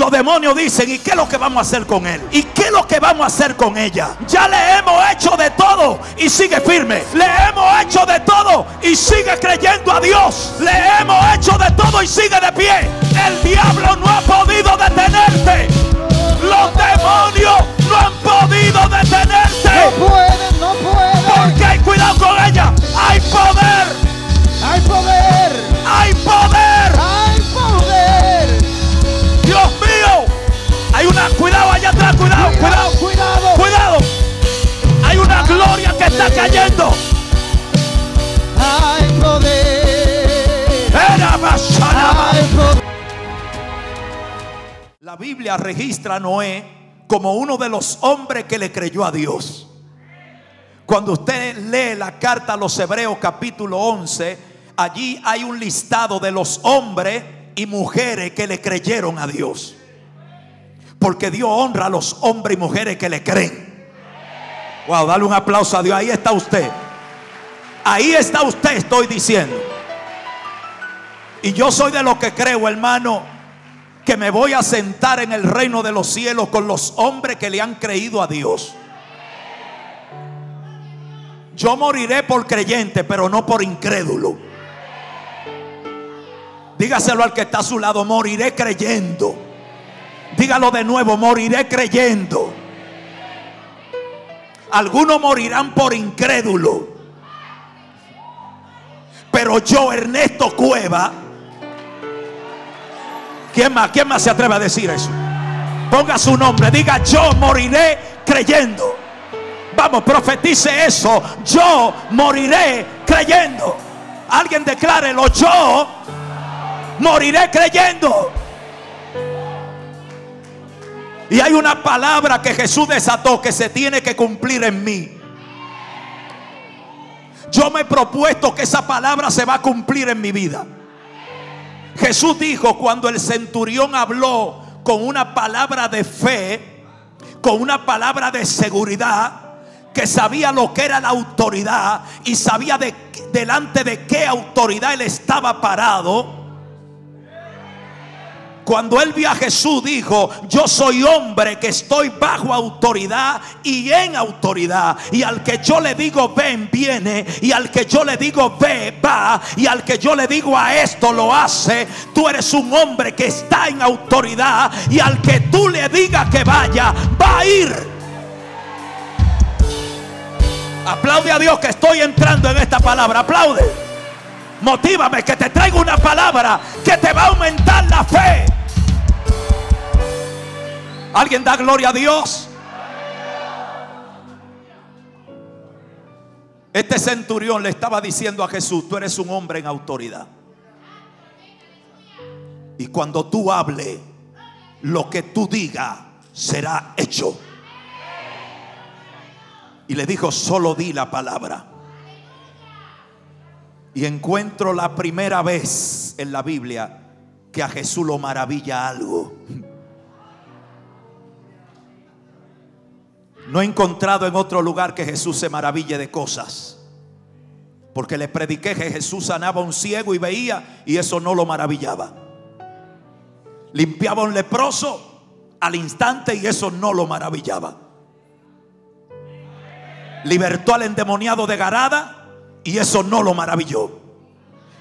los demonios dicen, ¿y qué es lo que vamos a hacer con él? ¿Y qué es lo que vamos a hacer con ella? Ya le hemos hecho de todo y sigue firme. Le hemos hecho de todo y sigue creyendo a Dios. Le hemos hecho de todo y sigue de pie. El diablo no ha podido detenerte. Los demonios no han podido detenerte. No pueden, no pueden. Porque hay cuidado con ella. Hay poder. Hay poder. Hay poder. Hay una. Cuidado allá atrás. Cuidado, cuidado. Cuidado. Cuidado. Hay una gloria que está cayendo. Hay poder. Era. La Biblia registra a Noé como uno de los hombres que le creyó a Dios. Cuando usted lee la carta a los Hebreos capítulo 11, allí hay un listado de los hombres y mujeres que le creyeron a Dios. Porque Dios honra a los hombres y mujeres que le creen. Wow, dale un aplauso a Dios. Ahí está usted. Ahí está usted, estoy diciendo. Y yo soy de los que creo, hermano, que me voy a sentar en el reino de los cielos con los hombres que le han creído a Dios. Yo moriré por creyente, pero no por incrédulo. Dígaselo al que está a su lado, moriré creyendo. Dígalo de nuevo, moriré creyendo. Algunos morirán por incrédulo. Pero yo, Ernesto Cueva, ¿quién más? ¿Quién más se atreve a decir eso? Ponga su nombre, diga yo moriré creyendo. Vamos, profetice eso. Yo moriré creyendo. Alguien declárelo, yo moriré creyendo. Y hay una palabra que Jesús desató que se tiene que cumplir en mí. Yo me he propuesto que esa palabra se va a cumplir en mi vida. Jesús dijo cuando el centurión habló con una palabra de fe, con una palabra de seguridad, que sabía lo que era la autoridad y sabía de, delante de qué autoridad él estaba parado. Cuando él vio a Jesús dijo, yo soy hombre que estoy bajo autoridad y en autoridad. Y al que yo le digo ven, viene. Y al que yo le digo ve, va. Y al que yo le digo a esto lo hace. Tú eres un hombre que está en autoridad. Y al que tú le digas que vaya, va a ir. Aplaude a Dios que estoy entrando en esta palabra. Aplaude. Motívame que te traigo una palabra que te va a aumentar la fe. ¿Alguien da gloria a Dios? Este centurión le estaba diciendo a Jesús, tú eres un hombre en autoridad. Y cuando tú hables, lo que tú digas será hecho. Y le dijo, solo di la palabra. Y encuentro la primera vez en la Biblia que a Jesús lo maravilla algo. No he encontrado en otro lugar que Jesús se maraville de cosas. Porque le prediqué que Jesús sanaba a un ciego y veía y eso no lo maravillaba. Limpiaba a un leproso al instante y eso no lo maravillaba. Libertó al endemoniado de Garada y eso no lo maravilló.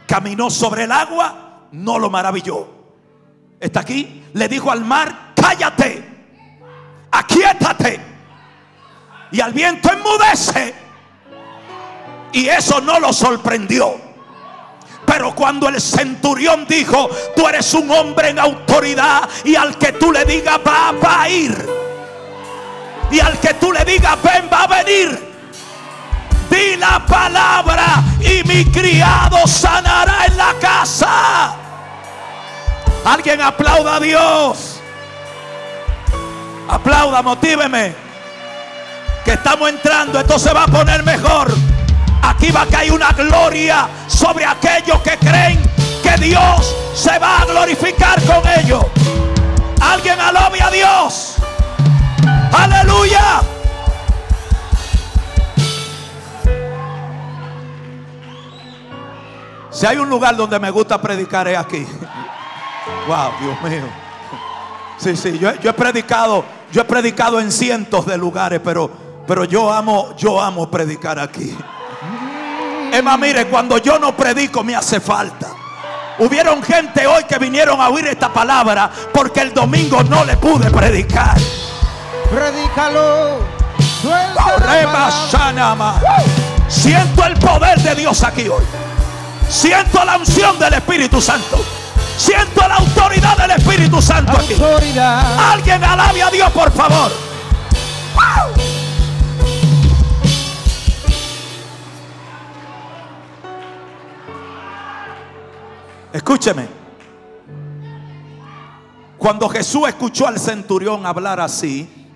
Caminó sobre el agua, no lo maravilló. Está aquí, le dijo al mar, cállate, aquíétate. Y al viento enmudece. Y eso no lo sorprendió. Pero cuando el centurión dijo, tú eres un hombre en autoridad y al que tú le digas va, va a ir. Y al que tú le digas ven, va a venir. Di la palabra y mi criado sanará en la casa. Alguien aplauda a Dios. Aplauda, motíveme. Que estamos entrando, esto se va a poner mejor. Aquí va a caer una gloria sobre aquellos que creen que Dios se va a glorificar con ellos. Alguien alabe a Dios. Aleluya. Si hay un lugar donde me gusta predicar es aquí. Wow, Dios mío. Sí, sí, yo, yo he predicado, yo he predicado en cientos de lugares, pero, pero yo amo, yo amo predicar aquí. Emma, mire, cuando yo no predico me hace falta. Hubieron gente hoy que vinieron a oír esta palabra porque el domingo no le pude predicar. Predícalo. Siento el poder de Dios aquí hoy. Siento la unción del Espíritu Santo. Siento la autoridad del Espíritu Santo aquí. Alguien alabe a Dios, por favor. Escúcheme. Cuando Jesús escuchó al centurión hablar así,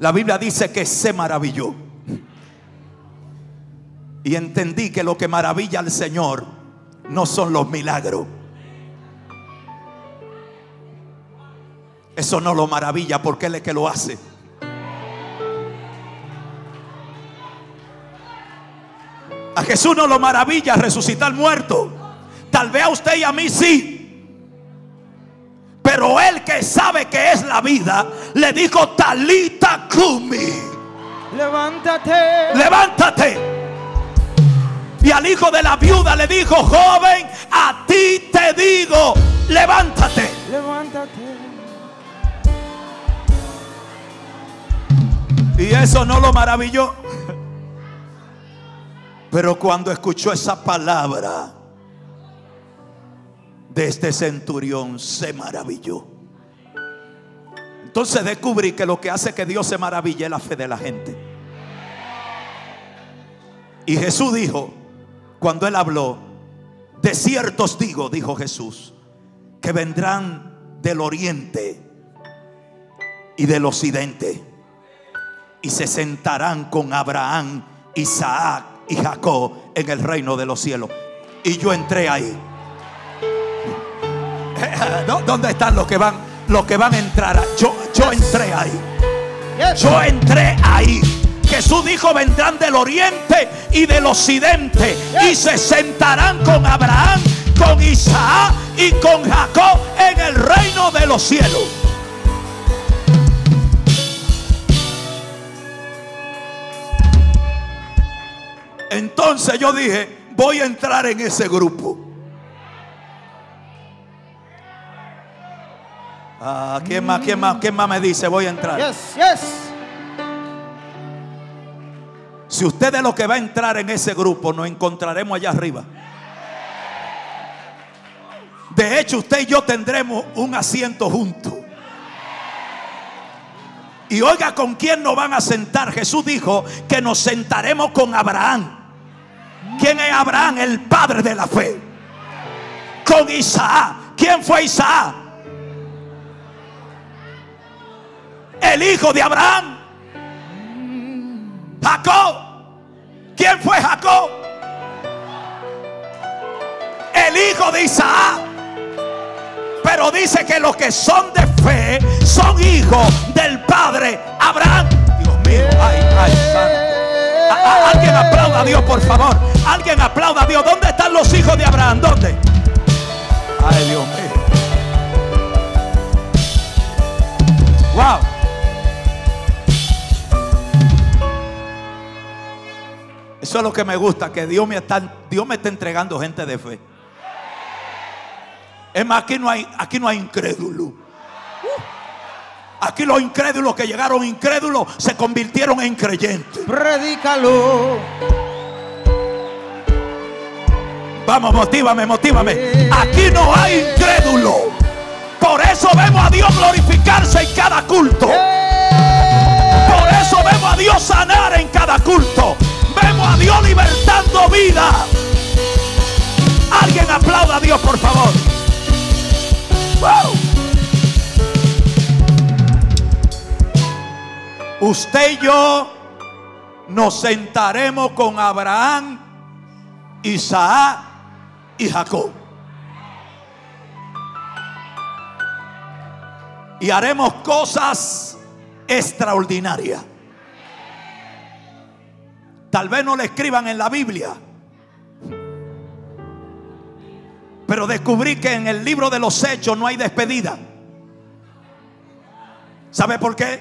la Biblia dice que se maravilló. Y entendí que lo que maravilla al Señor no son los milagros. Eso no lo maravilla porque Él es que lo hace. A Jesús no lo maravilla resucitar muerto. Tal vez a usted y a mí sí. Pero Él que sabe que es la vida, le dijo, Talita Kumi, Levántate. levántate. Y al hijo de la viuda le dijo, joven, a ti te digo, levántate. Levántate. Y eso no lo maravilló. Pero cuando escuchó esa palabra de este centurión, se maravilló. Entonces descubrí que lo que hace que Dios se maraville es la fe de la gente. Y Jesús dijo, cuando él habló, de cierto os digo, dijo Jesús, que vendrán del oriente y del occidente y se sentarán con Abraham, Isaac y Jacob en el reino de los cielos. Y yo entré ahí. ¿Dó- ¿Dónde están los que van, los que van a entrar? Yo, yo entré ahí. Yo entré ahí. Jesús dijo, vendrán del oriente y del occidente y se sentarán con Abraham, con Isaac y con Jacob en el reino de los cielos. Entonces yo dije, voy a entrar en ese grupo. Ah, ¿quién más, quién más, quién más me dice? Voy a entrar. Yes, yes. Si usted es lo que va a entrar en ese grupo, nos encontraremos allá arriba. De hecho, usted y yo tendremos un asiento juntos. Y oiga con quién nos van a sentar. Jesús dijo que nos sentaremos con Abraham. ¿Quién es Abraham? El padre de la fe. Con Isaac. ¿Quién fue Isaac? El hijo de Abraham. Jacob. ¿Quién fue Jacob? El hijo de Isaac. Pero dice que los que son de fe son hijos del padre Abraham. Dios mío, ay, ay. A- a- Alguien aplauda a Dios, por favor. Alguien aplauda a Dios. ¿Dónde están los hijos de Abraham? ¿Dónde? Ay, Dios mío. Wow. Eso es lo que me gusta, que Dios me está, Dios me está entregando gente de fe. Es más, aquí no hay, aquí no hay incrédulos. Aquí los incrédulos que llegaron incrédulos se convirtieron en creyentes. Predícalo. Vamos, motívame, motívame. Aquí no hay incrédulos. Por eso vemos a Dios glorificarse en cada culto. Por eso vemos a Dios sanar en cada culto. Vemos a Dios libertando vida. Alguien aplauda a Dios, por favor. Usted y yo nos sentaremos con Abraham, Isaac y Jacob. Y haremos cosas extraordinarias. Tal vez no le escriban en la Biblia. Pero descubrí que en el libro de los hechos no hay despedida. ¿Sabe por qué?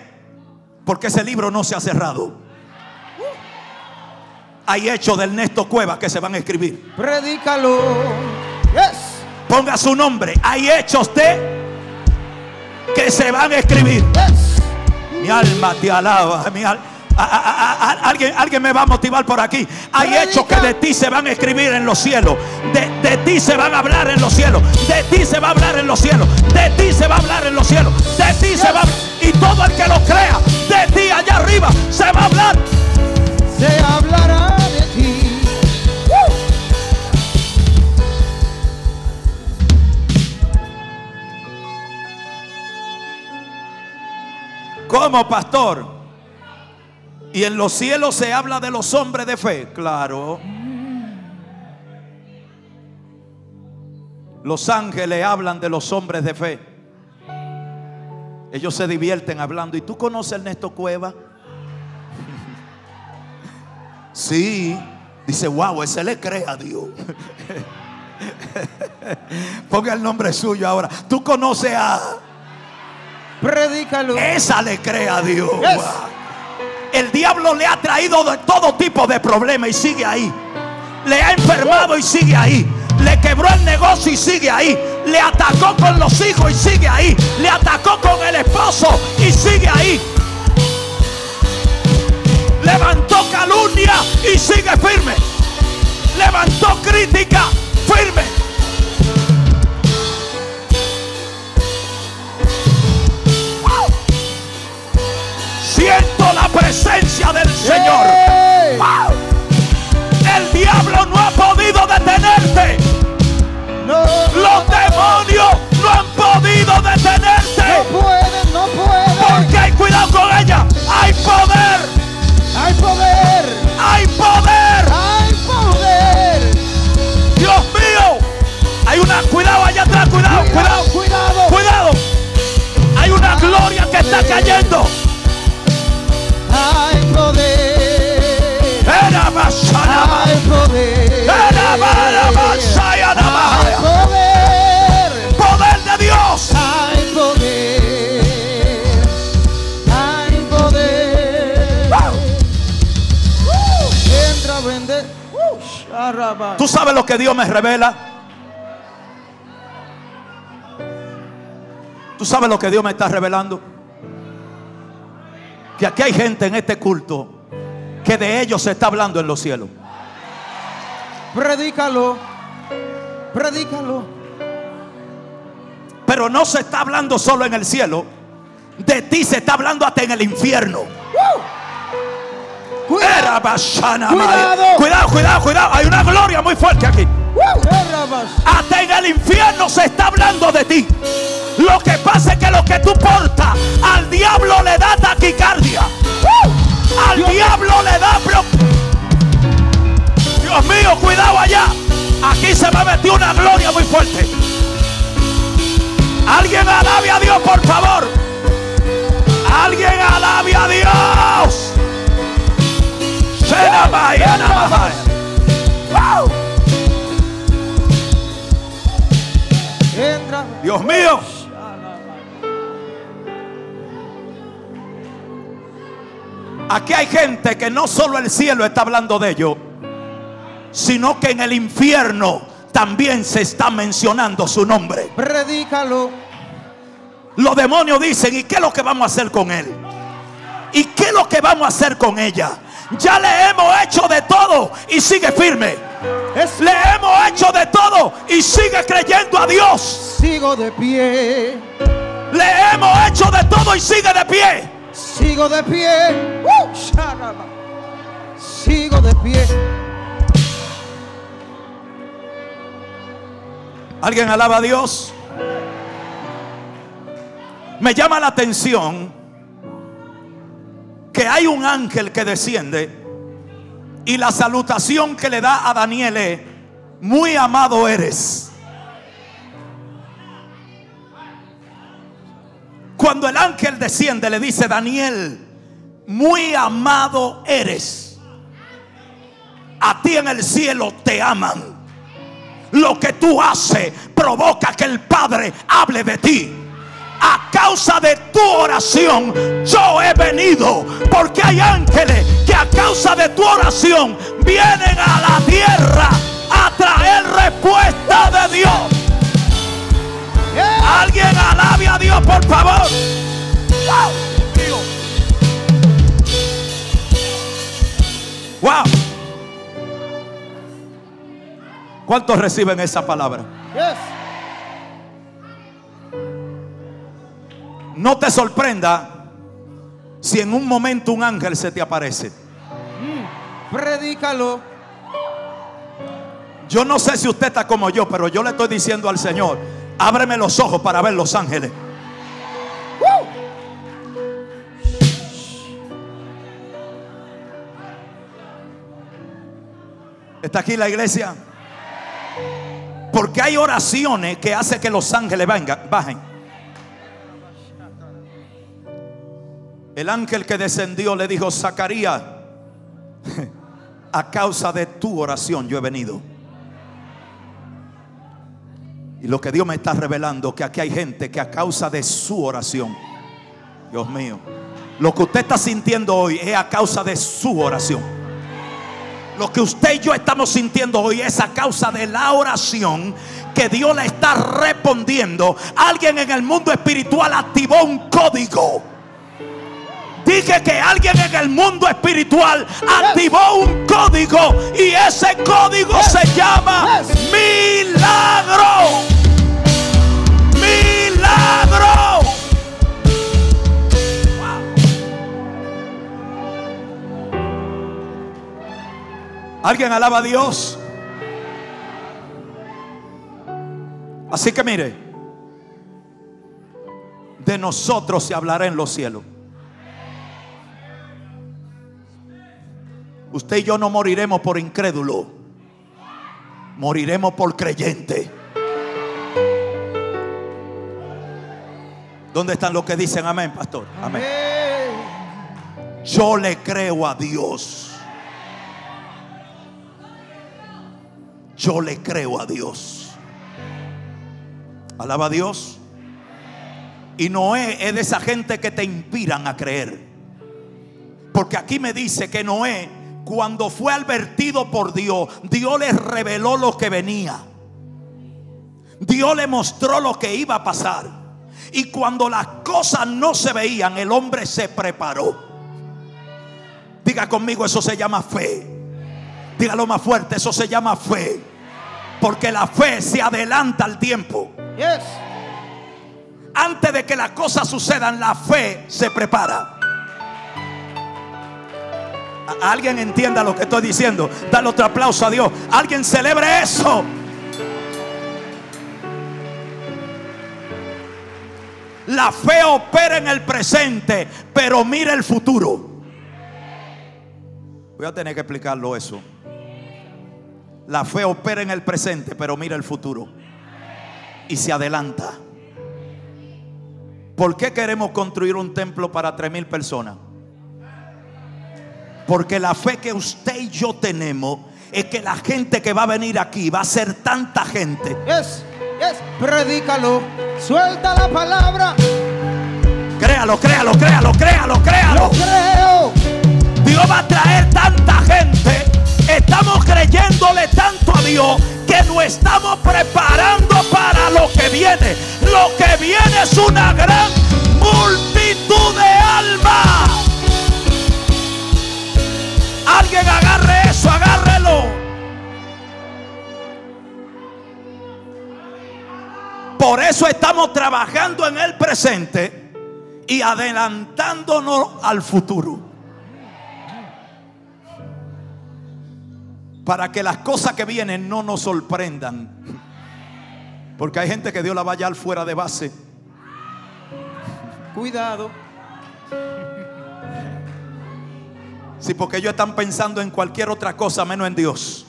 Porque ese libro no se ha cerrado. Hay hechos del Ernesto Cueva que se van a escribir. Predícalo. Yes. Ponga su nombre. Hay hechos de que se van a escribir. Yes. Mi alma te alaba. Mi al- a- a- a- a- alguien, alguien me va a motivar por aquí. Hay Predica. hechos que de ti se van a escribir en los cielos. De, de ti se van a hablar en los cielos. De ti se va a hablar en los cielos. De ti se va a hablar en los cielos. De ti se va a Y todo el que lo crea, de ti allá arriba, se va a hablar. Se hablará de ti. Como pastor. Y en los cielos se habla de los hombres de fe. Claro. Los ángeles hablan de los hombres de fe. Ellos se divierten hablando. ¿Y tú conoces a Ernesto Cueva? Sí. Dice, wow, ese le cree a Dios. Ponga el nombre suyo ahora. Tú conoces a... Predícalo. Esa le cree a Dios. Yes. Wow. El diablo le ha traído todo tipo de problemas y sigue ahí. Le ha enfermado y sigue ahí. Le quebró el negocio y sigue ahí. Le atacó con los hijos y sigue ahí. Le atacó con el esposo y sigue ahí. Levantó calumnia y sigue firme. Levantó crítica firme. Señor. El diablo no ha podido detenerte. No, Los demonios no han podido no detenerte. pueden, no pueden. Porque hay cuidado con ella. Hay poder. Hay poder. Hay poder. Hay poder. Dios mío. Hay una. Cuidado allá atrás. Cuidado, cuidado. Cuidado. Cuidado. Hay una gloria que está cayendo. ¿Tú sabes lo que Dios me revela? ¿Tú sabes lo que Dios me está revelando? Que aquí hay gente en este culto que de ellos se está hablando en los cielos. Predícalo. Predícalo. Pero no se está hablando solo en el cielo. De ti se está hablando hasta en el infierno. Cuidado. Cuidado, cuidado, cuidado. Hay una gloria muy fuerte aquí. Sharabas. Hasta en el infierno se está hablando de ti. Lo que pasa es que lo que tú portas al diablo le da taquicardia. Al diablo le da Dios mío, cuidado allá. Aquí se me metió una gloria muy fuerte. Alguien alabe a Dios, por favor. Alguien alabe a Dios. Dios mío. Aquí hay gente que no solo el cielo está hablando de ello, sino que en el infierno también se está mencionando su nombre. Predícalo. Los demonios dicen, ¿y qué es lo que vamos a hacer con él? ¿Y qué es lo que vamos a hacer con ella? Ya le hemos hecho de todo y sigue firme. Le hemos hecho de todo y sigue creyendo a Dios. Sigo de pie. Le hemos hecho de todo y sigue de pie. Sigo de pie. Uh. Sigo de pie. ¿Alguien alaba a Dios? Me llama la atención que hay un ángel que desciende y la salutación que le da a Daniel es, muy amado eres. Cuando el ángel desciende le dice, Daniel, muy amado eres. A ti en el cielo te aman. Lo que tú haces provoca que el Padre hable de ti. A causa de tu oración yo he venido. Porque hay ángeles que a causa de tu oración vienen a la tierra a traer respuesta de Dios. Alguien alabe a Dios, por favor. Wow. ¿Cuántos reciben esa palabra? Yes. No te sorprenda si en un momento un ángel se te aparece. Predícalo. Yo no sé si usted está como yo, pero yo le estoy diciendo al Señor, ábreme los ojos para ver los ángeles. ¿Está aquí la iglesia? Porque hay oraciones que hacen que los ángeles vengan, bajen. El ángel que descendió le dijo, Zacarías, a causa de tu oración yo he venido. Y lo que Dios me está revelando, que aquí hay gente que a causa de su oración, Dios mío, lo que usted está sintiendo hoy es a causa de su oración. Lo que usted y yo estamos sintiendo hoy es a causa de la oración que Dios le está respondiendo. Alguien en el mundo espiritual activó un código. Dije que alguien en el mundo espiritual activó un código y ese código se llama milagro. Milagro. ¿Alguien alaba a Dios? Así que mire, de nosotros se hablará en los cielos. Usted y yo no moriremos por incrédulo, moriremos por creyente. ¿Dónde están los que dicen amén, pastor? Amén. Yo le creo a Dios. Yo le creo a Dios. Alaba a Dios. Y Noé es de esa gente que te inspiran a creer. Porque aquí me dice que Noé, cuando fue advertido por Dios, Dios le reveló lo que venía. Dios le mostró lo que iba a pasar. Y cuando las cosas no se veían, el hombre se preparó. Diga conmigo, eso se llama fe. Dígalo más fuerte, eso se llama fe. Porque la fe se adelanta al tiempo. Yes. Antes de que las cosas sucedan, la fe se prepara. Alguien entienda lo que estoy diciendo. Dale otro aplauso a Dios. Alguien celebre eso. La fe opera en el presente, pero mira el futuro. Voy a tener que explicarlo eso. La fe opera en el presente, pero mira el futuro. Y se adelanta. ¿Por qué queremos construir un templo para tres mil personas? Porque la fe que usted y yo tenemos es que la gente que va a venir aquí va a ser tanta gente. Yes. Yes. Predícalo. Suelta la palabra. Créalo, créalo, créalo, créalo, Lo créalo. creo. Dios va a traer tanta gente. Estamos creyéndole tanto a Dios que nos estamos preparando para lo que viene. Lo que viene es una gran multitud de almas. Por eso estamos trabajando en el presente y adelantándonos al futuro. Para que las cosas que vienen no nos sorprendan. Porque hay gente que Dios la va a hallar fuera de base. Cuidado. Sí, porque ellos están pensando en cualquier otra cosa menos en Dios.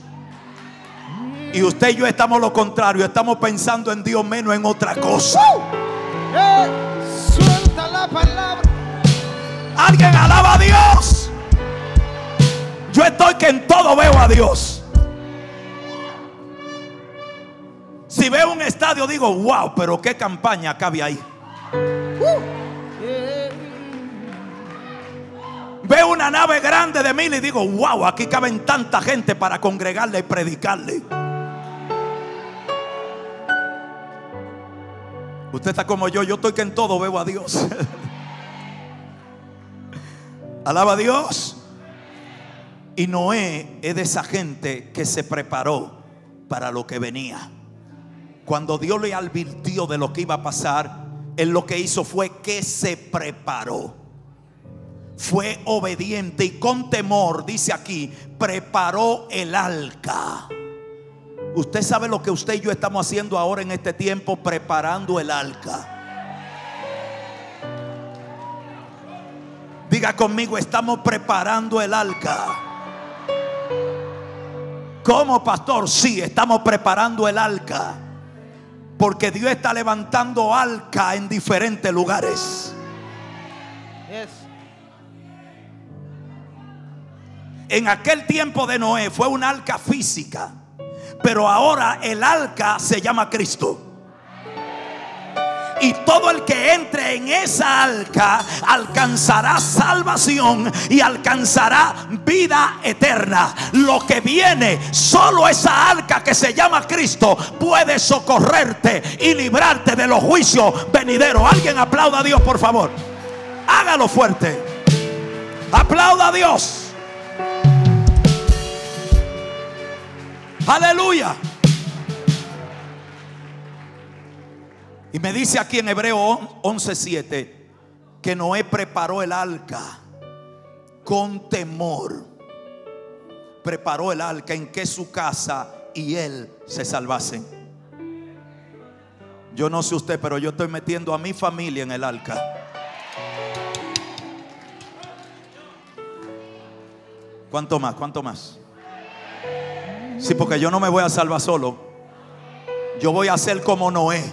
Y usted y yo estamos lo contrario, estamos pensando en Dios menos en otra cosa. Eh, suelta la palabra. Alguien alaba a Dios. Yo estoy que en todo veo a Dios. Si veo un estadio, digo, wow, pero qué campaña cabe ahí. Uh. Eh. Veo una nave grande de mil y digo, wow, aquí caben tanta gente para congregarle y predicarle. Usted está como yo, yo estoy que en todo veo a Dios. Alaba a Dios. Y Noé es de esa gente que se preparó para lo que venía. Cuando Dios le advirtió de lo que iba a pasar, él lo que hizo fue que se preparó. Fue obediente y con temor, dice aquí, preparó el arca. Usted sabe lo que usted y yo estamos haciendo ahora en este tiempo, preparando el arca. Diga conmigo, estamos preparando el arca. ¿Cómo, pastor? Sí, estamos preparando el arca. Porque Dios está levantando arca en diferentes lugares. En aquel tiempo de Noé fue un arca física. Pero ahora el arca se llama Cristo. Y todo el que entre en esa arca alcanzará salvación y alcanzará vida eterna. Lo que viene, solo esa arca que se llama Cristo puede socorrerte y librarte de los juicios venideros. Alguien aplauda a Dios, por favor. Hágalo fuerte. Aplauda a Dios. Aleluya. Y me dice aquí en Hebreo 11:7 que Noé preparó el arca con temor. Preparó el arca en que su casa y él se salvasen. Yo no sé usted, pero yo estoy metiendo a mi familia en el arca. ¿Cuánto más? ¿Cuánto más? Sí, porque yo no me voy a salvar solo. Yo voy a ser como Noé.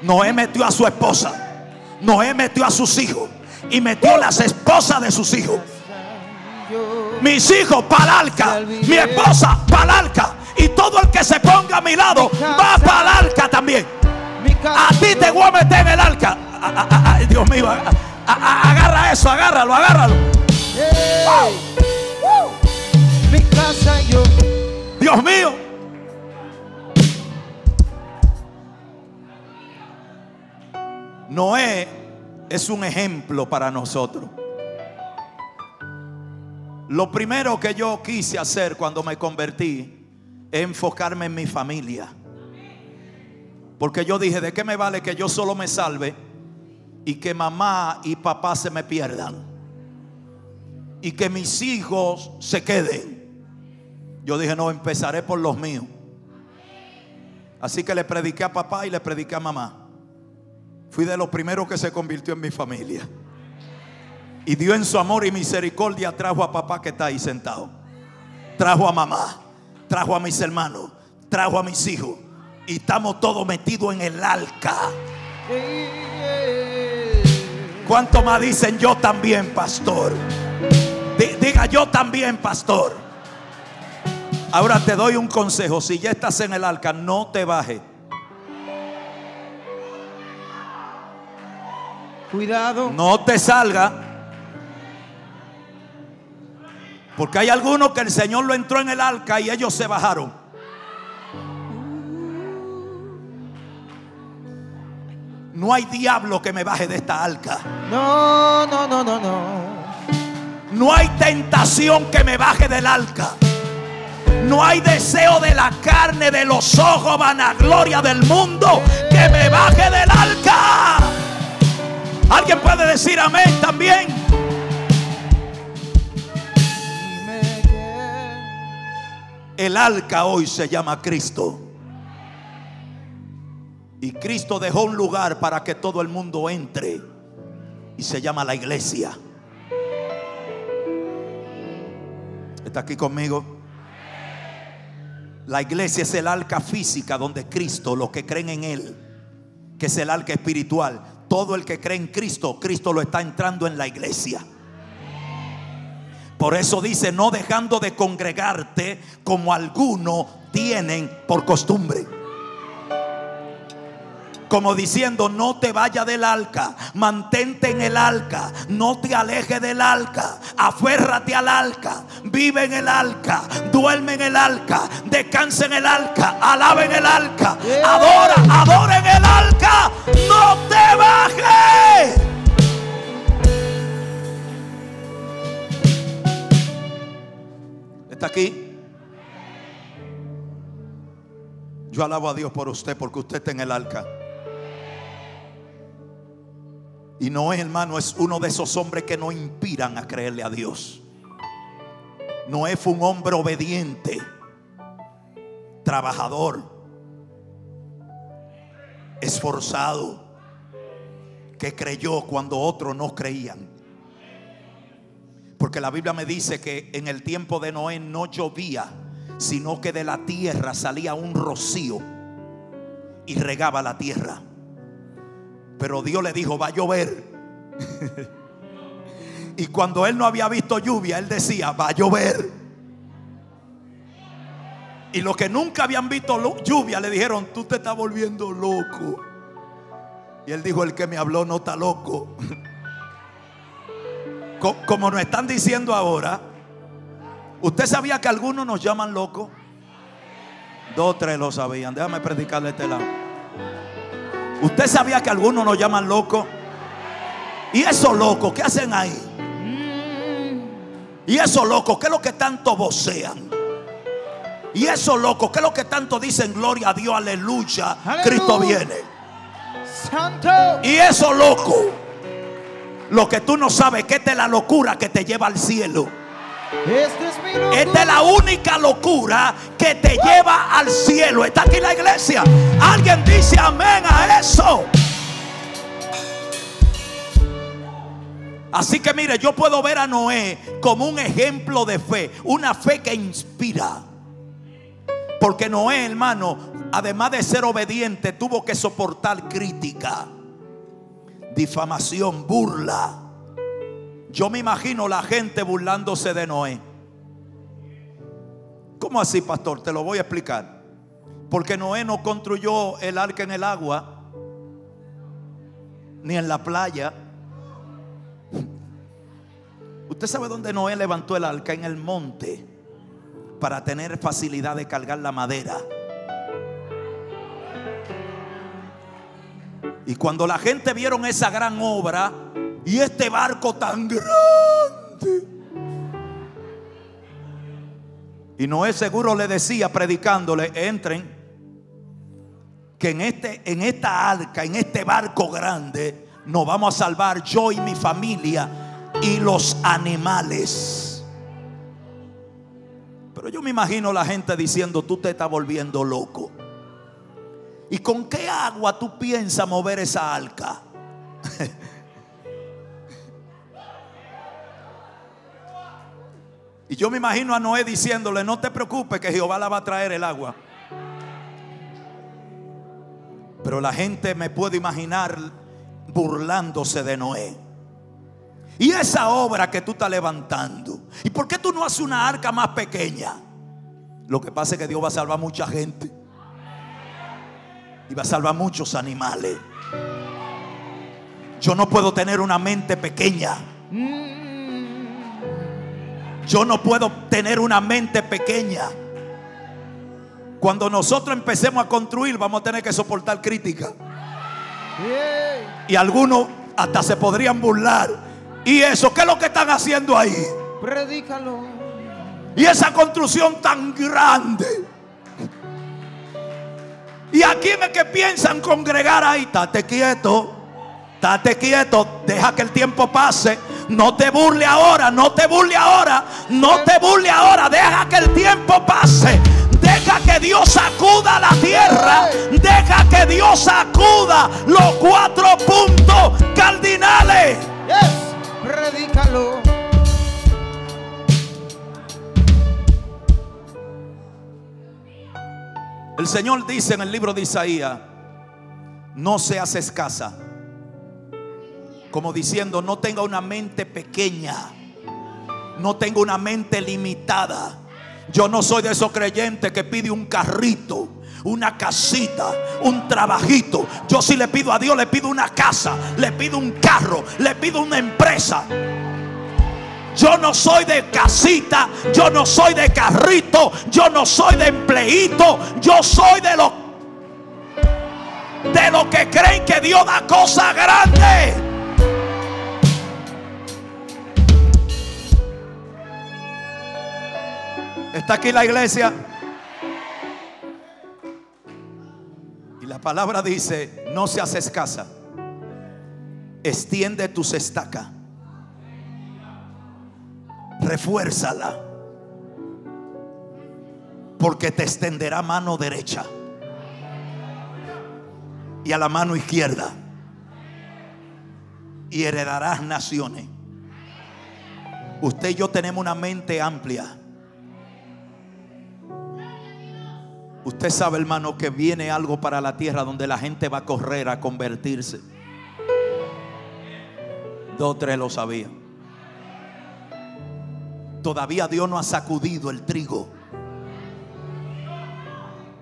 Noé metió a su esposa. Noé metió a sus hijos. Y metió las esposas de sus hijos. Mis hijos para arca. Mi esposa para arca. Y todo el que se ponga a mi lado va para el arca también. A ti te voy a meter en el arca. Dios mío, agarra eso, agárralo, agárralo. Mi casa yo. Dios mío. Noé es un ejemplo para nosotros. Lo primero que yo quise hacer cuando me convertí es enfocarme en mi familia. Porque yo dije, ¿de qué me vale que yo solo me salve y que mamá y papá se me pierdan? Y que mis hijos se queden. Yo dije, no, empezaré por los míos. Así que le prediqué a papá y le prediqué a mamá. Fui de los primeros que se convirtió en mi familia. Y Dios en su amor y misericordia trajo a papá que está ahí sentado. Trajo a mamá. Trajo a mis hermanos. Trajo a mis hijos. Y estamos todos metidos en el arca. ¿Cuánto más dicen yo también, pastor? Diga yo también, pastor. Ahora te doy un consejo. Si ya estás en el arca, no te bajes. Cuidado. No te salga. Porque hay algunos que el Señor lo entró en el arca y ellos se bajaron. No hay diablo que me baje de esta arca. No, no, no, no, no. No hay tentación que me baje del arca. No hay deseo de la carne, de los ojos, vanagloria del mundo que me baje del arca. ¿Alguien puede decir amén también? El arca hoy se llama Cristo. Y Cristo dejó un lugar para que todo el mundo entre. Y se llama la iglesia. ¿Está aquí conmigo? La iglesia es el arca física donde Cristo, los que creen en Él, que es el arca espiritual, todo el que cree en Cristo, Cristo lo está entrando en la iglesia. Por eso dice, no dejando de congregarte como algunos tienen por costumbre. Como diciendo, no te vaya del arca, mantente en el arca, no te aleje del arca, aférrate al arca, vive en el arca, duerme en el arca, descansa en el arca, alaba en el arca, adora, adora en el arca, no te bajes. ¿Está aquí? Yo alabo a Dios por usted porque usted está en el arca. Y Noé, hermano, es uno de esos hombres que no inspiran a creerle a Dios. Noé fue un hombre obediente, trabajador, esforzado, que creyó cuando otros no creían. Porque la Biblia me dice que en el tiempo de Noé no llovía, sino que de la tierra salía un rocío y regaba la tierra. Pero Dios le dijo, va a llover. y cuando él no había visto lluvia, él decía, va a llover. Y los que nunca habían visto lluvia le dijeron, tú te estás volviendo loco. Y él dijo, el que me habló no está loco. Como nos están diciendo ahora, ¿usted sabía que algunos nos llaman locos? Dos, tres lo sabían. Déjame predicarle este lado. ¿Usted sabía que algunos nos llaman locos? ¿Y esos locos qué hacen ahí? ¿Y esos locos qué es lo que tanto vocean? ¿Y esos locos qué es lo que tanto dicen gloria a Dios, aleluya, Cristo viene? Santo. ¿Y esos locos? Lo que tú no sabes que esta es la locura que te lleva al cielo. Esta es la única locura que te lleva al cielo. Está aquí la iglesia. Alguien dice amén a eso. Así que mire, yo puedo ver a Noé como un ejemplo de fe, una fe que inspira. Porque Noé, hermano, además de ser obediente, tuvo que soportar crítica, difamación, burla. Yo me imagino la gente burlándose de Noé. ¿Cómo así, pastor? Te lo voy a explicar. Porque Noé no construyó el arca en el agua, ni en la playa. Usted sabe dónde Noé levantó el arca en el monte para tener facilidad de cargar la madera. Y cuando la gente vieron esa gran obra, y este barco tan grande. Y Noé seguro le decía, predicándole, entren, que en, este, en esta arca, en este barco grande, nos vamos a salvar yo y mi familia y los animales. Pero yo me imagino la gente diciendo, tú te estás volviendo loco. ¿Y con qué agua tú piensas mover esa arca? Y yo me imagino a Noé diciéndole, no te preocupes que Jehová la va a traer el agua. Pero la gente me puede imaginar burlándose de Noé. Y esa obra que tú estás levantando. ¿Y por qué tú no haces una arca más pequeña? Lo que pasa es que Dios va a salvar mucha gente. Y va a salvar muchos animales. Yo no puedo tener una mente pequeña. Yo no puedo tener una mente pequeña. Cuando nosotros empecemos a construir, vamos a tener que soportar crítica. Y algunos hasta se podrían burlar. ¿Y eso qué es lo que están haciendo ahí? Predícalo. Y esa construcción tan grande. ¿Y a quién es que piensan congregar ahí? Estate quieto. Estate quieto. Deja que el tiempo pase. No te burle ahora, no te burle ahora, no te burle ahora. Deja que el tiempo pase. Deja que Dios sacuda la tierra. Deja que Dios sacuda los cuatro puntos cardinales. predícalo. El Señor dice en el libro de Isaías, no seas escasa como diciendo, no tenga una mente pequeña. No tengo una mente limitada. Yo no soy de esos creyentes que pide un carrito, una casita, un trabajito. Yo si le pido a Dios, le pido una casa, le pido un carro, le pido una empresa. Yo no soy de casita, yo no soy de carrito, yo no soy de empleito, yo soy de los de los que creen que Dios da cosas grandes. ¿Está aquí la iglesia? Y la palabra dice, no seas escasa. Extiende tus estacas. Refuérzala. Porque te extenderá mano derecha. Y a la mano izquierda. Y heredarás naciones. Usted y yo tenemos una mente amplia. Usted sabe, hermano, que viene algo para la tierra donde la gente va a correr a convertirse. Dos tres lo sabían. Todavía Dios no ha sacudido el trigo.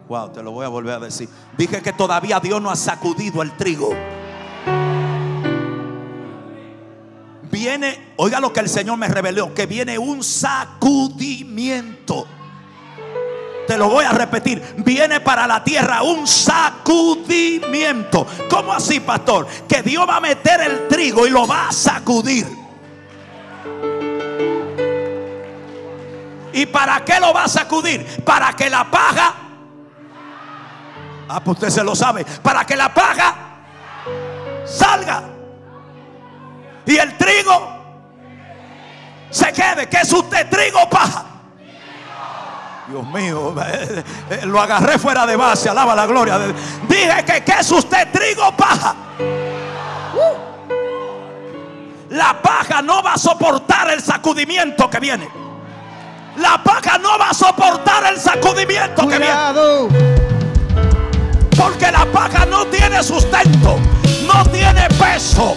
Wow, te lo voy a volver a decir. Dije que todavía Dios no ha sacudido el trigo. Viene, oiga lo que el Señor me reveló, que viene un sacudimiento. Te lo voy a repetir. Viene para la tierra un sacudimiento. ¿Cómo así, pastor? Que Dios va a meter el trigo y lo va a sacudir. ¿Y para qué lo va a sacudir? Para que la paja. Ah, pues usted se lo sabe. Para que la paja salga. Y el trigo se quede. ¿Qué es usted? Trigo paja. Dios mío, eh, lo agarré fuera de base, alaba la gloria. Dije que ¿qué es usted? Trigo paja. La paja no va a soportar el sacudimiento que viene. La paja no va a soportar el sacudimiento que viene. Porque la paja no tiene sustento, no tiene peso.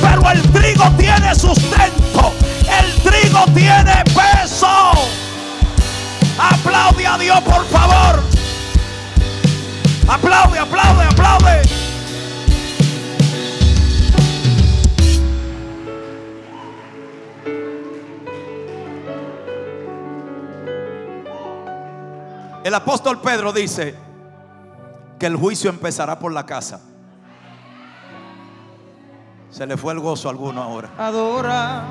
Pero el trigo tiene sustento. El trigo tiene peso. Aplaude a Dios, por favor. Aplaude, aplaude, aplaude. El apóstol Pedro dice que el juicio empezará por la casa. Se le fue el gozo a alguno ahora. Adora.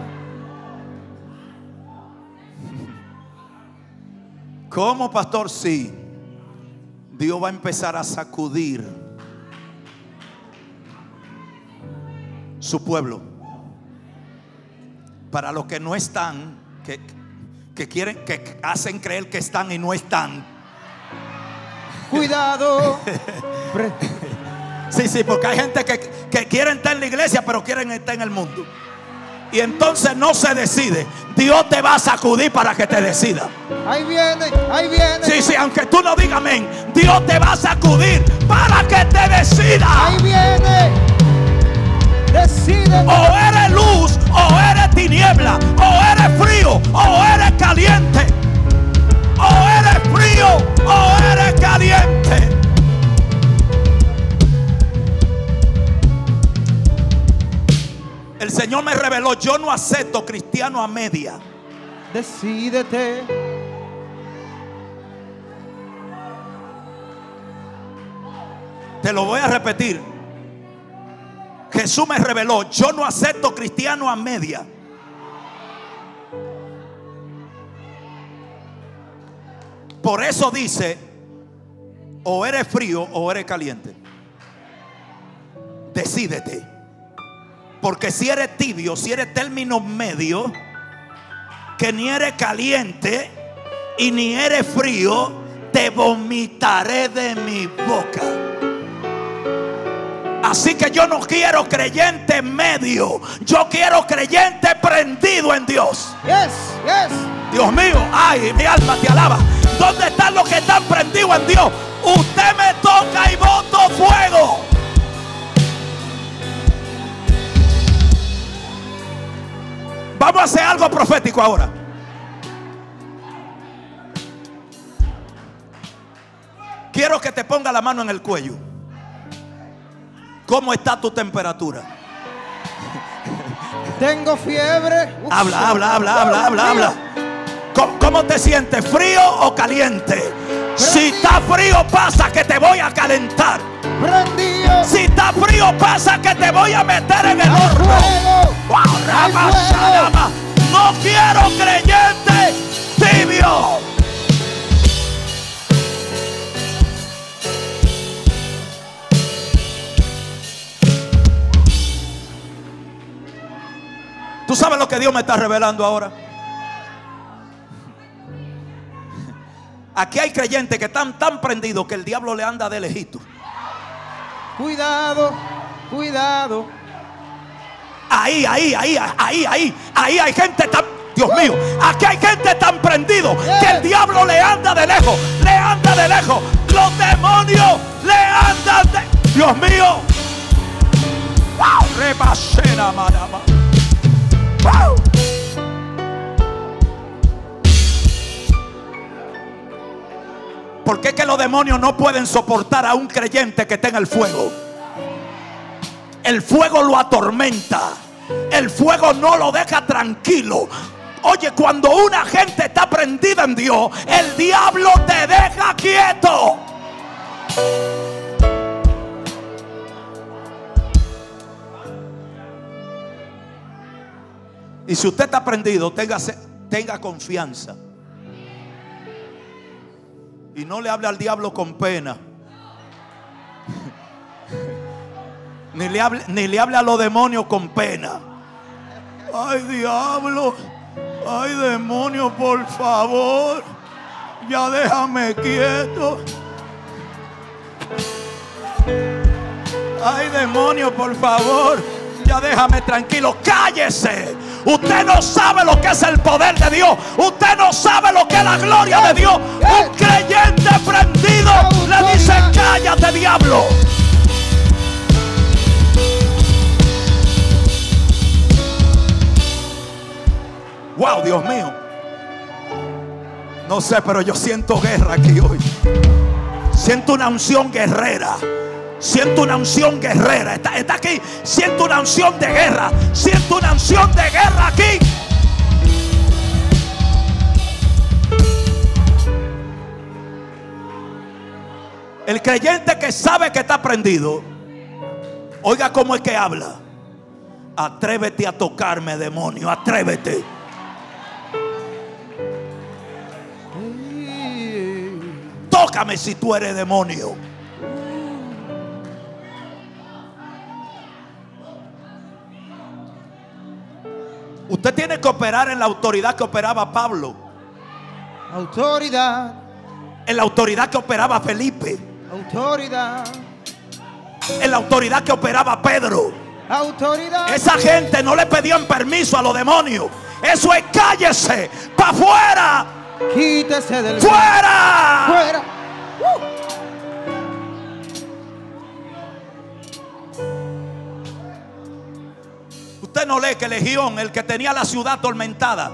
¿Cómo, pastor? Sí. Dios va a empezar a sacudir su pueblo. Para los que no están, que, que quieren, que hacen creer que están y no están. Cuidado. Sí, sí, porque hay gente que, que quieren estar en la iglesia, pero quieren estar en el mundo. Y entonces no se decide. Dios te va a sacudir para que te decida. Ahí viene, ahí viene. Sí, sí, aunque tú no digas amén, Dios te va a sacudir para que te decida. Ahí viene. Decide. O eres luz, o eres tiniebla, o eres frío, o eres caliente. O eres frío, o eres caliente. El Señor me reveló, yo no acepto cristiano a media. Decídete. Te lo voy a repetir. Jesús me reveló, yo no acepto cristiano a media. Por eso dice, o eres frío o eres caliente. Decídete. Porque si eres tibio, si eres término medio, que ni eres caliente y ni eres frío, te vomitaré de mi boca. Así que yo no quiero creyente medio, yo quiero creyente prendido en Dios. Yes, yes. Dios mío, ay, mi alma te alaba. ¿Dónde están los que están prendidos en Dios? Usted me toca y voto fuego. Vamos a hacer algo profético ahora. Quiero que te ponga la mano en el cuello. ¿Cómo está tu temperatura? Tengo fiebre. Uf, Habla, habla, habla, habla, habla, habla. ¿Cómo, cómo te sientes? ¿Frío o caliente? Si está frío pasa que te voy a calentar. Si está frío pasa que te voy a meter en el horno. No quiero creyente tibio. ¿Tú sabes lo que Dios me está revelando ahora? Aquí hay creyentes que están tan prendidos que el diablo le anda de lejito. Cuidado. Cuidado. Ahí, ahí, ahí, ahí, ahí, ahí hay gente tan, Dios mío, aquí hay gente tan prendido que el diablo le anda de lejos, le anda de lejos, los demonios le andan de, Dios mío. Wow. Wow. ¿Por qué que los demonios no pueden soportar a un creyente que tenga el fuego? El fuego lo atormenta. El fuego no lo deja tranquilo. Oye, cuando una gente está prendida en Dios, el diablo te deja quieto. Y si usted está prendido, tenga confianza. Y no le hable al diablo con pena. Ni le, hable, ni le hable a los demonios con pena. Ay, diablo. Ay, demonio, por favor. Ya déjame quieto. Ay, demonio, por favor. Ya déjame tranquilo. Cállese. Usted no sabe lo que es el poder de Dios. Usted no sabe lo que es la gloria de Dios. Un creyente prendido le dice, cállate, diablo. Wow, Dios mío. No sé, pero yo siento guerra aquí hoy. Siento una unción guerrera. Siento una unción guerrera. Está, está aquí. Siento una unción de guerra. Siento una unción de guerra aquí. El creyente que sabe que está prendido. Oiga cómo es que habla. Atrévete a tocarme, demonio. Atrévete. Tócame si tú eres demonio. Usted tiene que operar en la autoridad que operaba Pablo, Autoridad. en la autoridad que operaba Felipe, Autoridad. en la autoridad que operaba Pedro. Autoridad. Esa gente no le pedían permiso a los demonios. Eso es cállese, para afuera, Quítese del fuera. Fuera. Usted no lee que Legión, el que tenía la ciudad atormentada,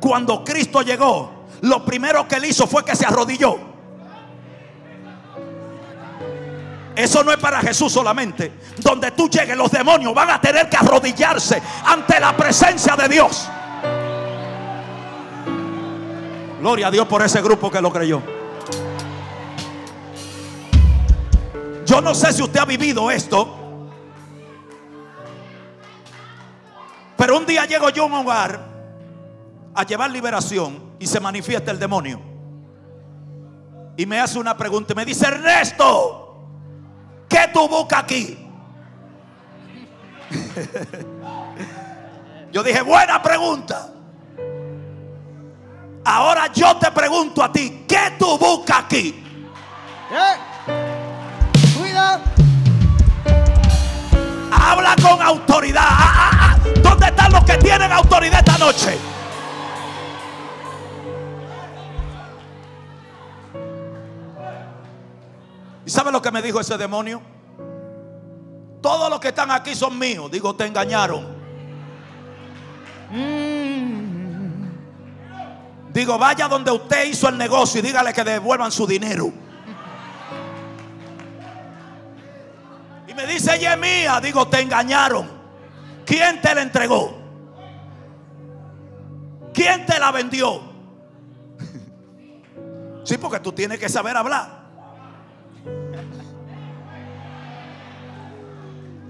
cuando Cristo llegó, lo primero que él hizo fue que se arrodilló. Eso no es para Jesús solamente. Donde tú llegues, los demonios van a tener que arrodillarse ante la presencia de Dios. Gloria a Dios por ese grupo que lo creyó. Yo no sé si usted ha vivido esto. Pero un día llego yo a un hogar a llevar liberación y se manifiesta el demonio. Y me hace una pregunta y me dice, Ernesto, ¿qué tú buscas aquí? yo dije, buena pregunta. Ahora yo te pregunto a ti, ¿qué tú buscas aquí? Eh. Cuidado. Habla con autoridad. ¿Dónde están los que tienen autoridad esta noche? ¿Y sabe lo que me dijo ese demonio? Todos los que están aquí son míos. Digo, te engañaron. Mm. Digo, vaya donde usted hizo el negocio y dígale que devuelvan su dinero. Y me dice, ella es mía. Digo, te engañaron. ¿Quién te la entregó? ¿Quién te la vendió? Sí, porque tú tienes que saber hablar.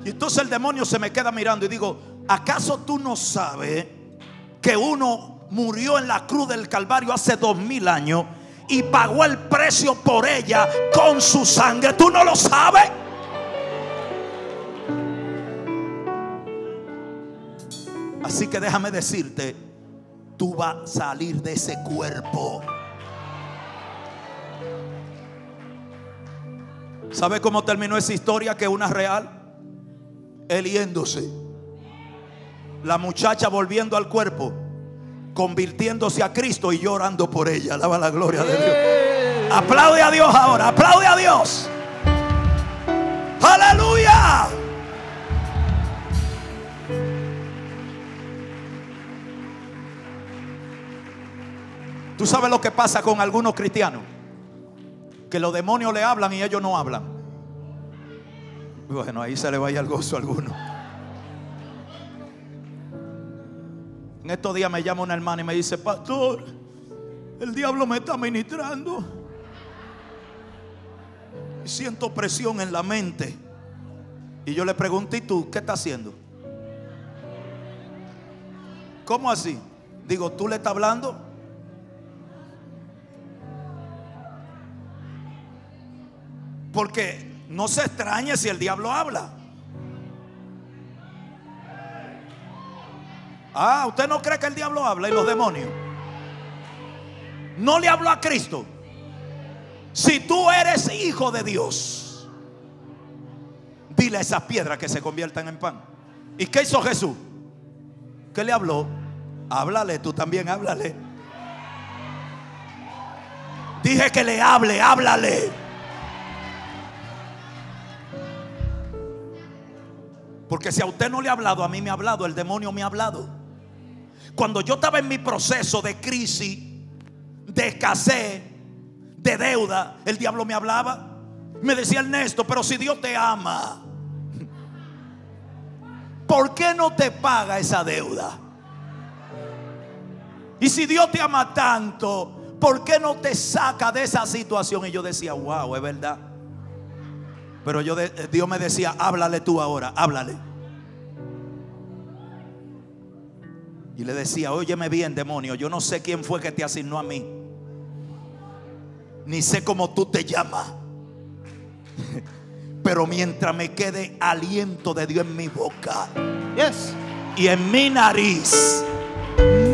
Y entonces el demonio se me queda mirando y digo, ¿acaso tú no sabes que uno murió en la cruz del Calvario hace dos mil años y pagó el precio por ella con su sangre? ¿Tú no lo sabes? Así que déjame decirte, tú vas a salir de ese cuerpo. ¿Sabe cómo terminó esa historia? Que una real, él yéndose, la muchacha volviendo al cuerpo, convirtiéndose a Cristo y llorando por ella. Alaba la gloria de Dios. Aplaude a Dios ahora, aplaude a Dios. Aleluya. Tú sabes lo que pasa con algunos cristianos. Que los demonios le hablan y ellos no hablan. Bueno, ahí se le vaya el gozo a alguno. En estos días me llama una hermana y me dice, pastor, el diablo me está ministrando. Siento presión en la mente. Y yo le pregunté, ¿y tú qué estás haciendo? ¿Cómo así? Digo, ¿tú le estás hablando? Porque no se extrañe si el diablo habla. Ah, ¿usted no cree que el diablo habla y los demonios? No le habló a Cristo. Si tú eres hijo de Dios, dile a esas piedras que se conviertan en pan. ¿Y qué hizo Jesús? ¿Qué le habló? Háblale, tú también háblale. Dije que le hable, háblale. Porque si a usted no le ha hablado, a mí me ha hablado, el demonio me ha hablado. Cuando yo estaba en mi proceso de crisis, de escasez, de deuda, el diablo me hablaba. Me decía Ernesto, pero si Dios te ama, ¿por qué no te paga esa deuda? Y si Dios te ama tanto, ¿por qué no te saca de esa situación? Y yo decía, wow, es verdad. Pero yo Dios me decía, háblale tú ahora, háblale. Y le decía, óyeme bien, demonio, yo no sé quién fue que te asignó a mí. Ni sé cómo tú te llamas. Pero mientras me quede aliento de Dios en mi boca Yes. y en mi nariz,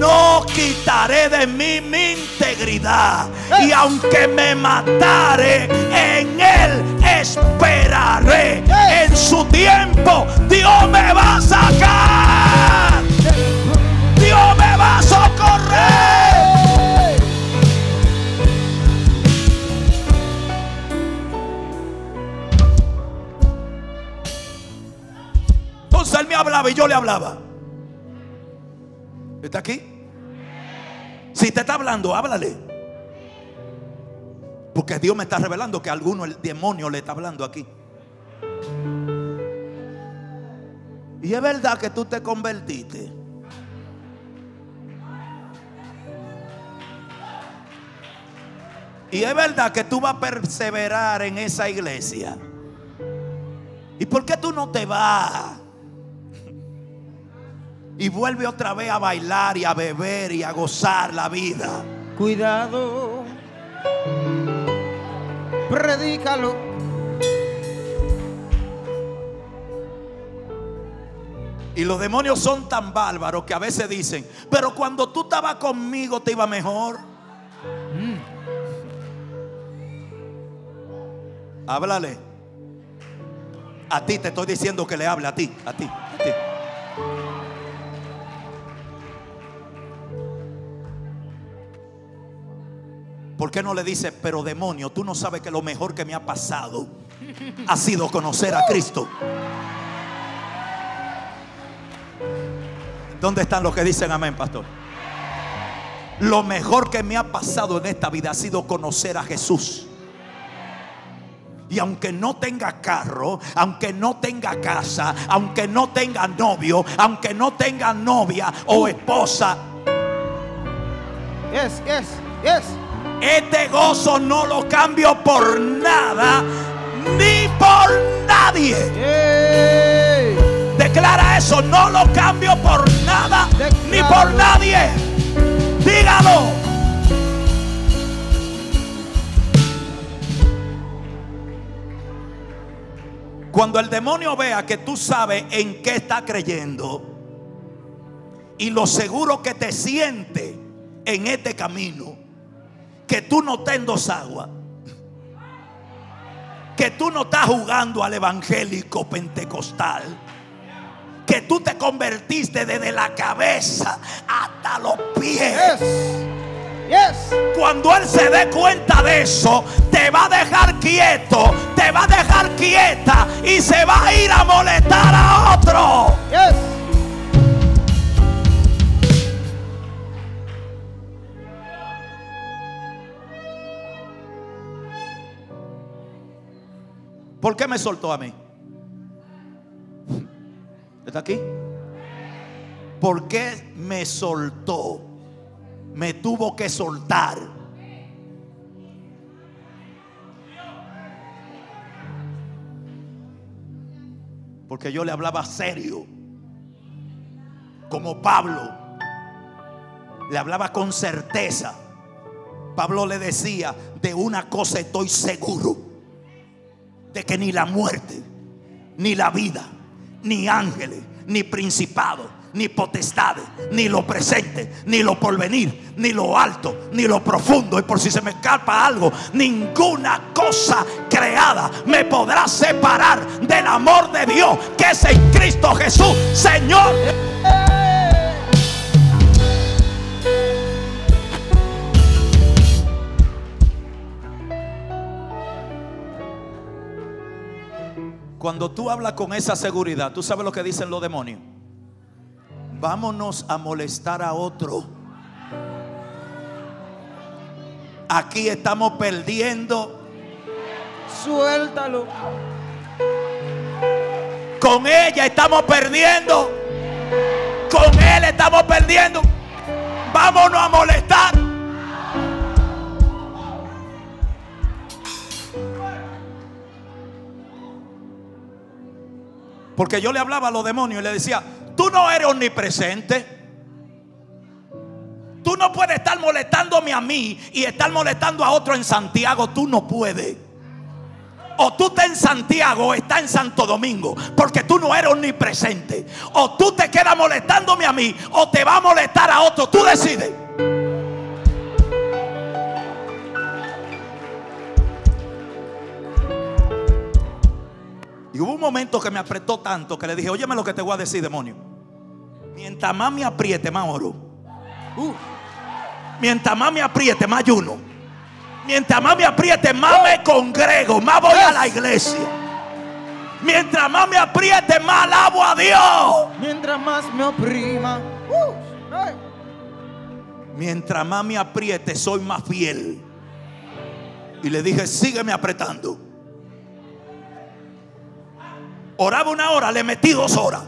no quitaré de mí mi integridad. Y aunque me matare, en él esperaré. En su tiempo, Dios me va a sacar. Dios me va a socorrer. Entonces él me hablaba y yo le hablaba. ¿Está aquí? Si te está hablando, háblale. Porque Dios me está revelando que alguno el demonio le está hablando aquí. Y es verdad que tú te convertiste. Y es verdad que tú vas a perseverar en esa iglesia. ¿Y por qué tú no te vas? Y vuelve otra vez a bailar y a beber y a gozar la vida. Cuidado. Predícalo. Y los demonios son tan bárbaros que a veces dicen, pero cuando tú estabas conmigo te iba mejor. Háblale. A ti te estoy diciendo que le hable, a ti, a ti, a ti. ¿Por qué no le dice, pero demonio, tú no sabes que lo mejor que me ha pasado ha sido conocer a Cristo? ¿Dónde están los que dicen amén, pastor? Lo mejor que me ha pasado en esta vida ha sido conocer a Jesús. Y aunque no tenga carro, aunque no tenga casa, aunque no tenga novio, aunque no tenga novia o esposa, Yes, yes, yes. Este gozo no lo cambio por nada ni por nadie. Declara eso, no lo cambio por nada ni por nadie. Dígalo. Cuando el demonio vea que tú sabes en qué está creyendo y lo seguro que te siente en este camino, que tú no estás en dos aguas, que tú no estás jugando al evangélico pentecostal, que tú te convertiste desde la cabeza hasta los pies. Yes. Yes. Cuando Él se dé cuenta de eso, te va a dejar quieto, te va a dejar quieta y se va a ir a molestar a otro. Yes. ¿Por qué me soltó a mí? ¿Está aquí? ¿Por qué me soltó? Me tuvo que soltar. Porque yo le hablaba serio. Como Pablo. Le hablaba con certeza. Pablo le decía, de una cosa estoy seguro de que ni la muerte, ni la vida, ni ángeles, ni principados, ni potestades, ni lo presente, ni lo porvenir, ni lo alto, ni lo profundo. Y por si se me escapa algo, ninguna cosa creada me podrá separar del amor de Dios que es en Cristo Jesús, Señor. Cuando tú hablas con esa seguridad, tú sabes lo que dicen los demonios. Vámonos a molestar a otro. Aquí estamos perdiendo. Suéltalo. Con ella estamos perdiendo. Con él estamos perdiendo. Vámonos a molestar. Porque yo le hablaba a los demonios y le decía, tú no eres omnipresente. Tú no puedes estar molestándome a mí y estar molestando a otro en Santiago. Tú no puedes. O tú estás en Santiago o estás en Santo Domingo. Porque tú no eres omnipresente. O tú te quedas molestándome a mí o te va a molestar a otro. Tú decides. Y hubo un momento que me apretó tanto que le dije, óyeme lo que te voy a decir, demonio. Mientras más me apriete, más oro. Uh. Mientras más me apriete, más ayuno. Mientras más me apriete, más me congrego, más voy a la iglesia. Mientras más me apriete, más alabo a Dios. Mientras más me oprima. Uh. Mientras más me apriete, soy más fiel. Y le dije, sígueme apretando. Oraba una hora, le metí dos horas.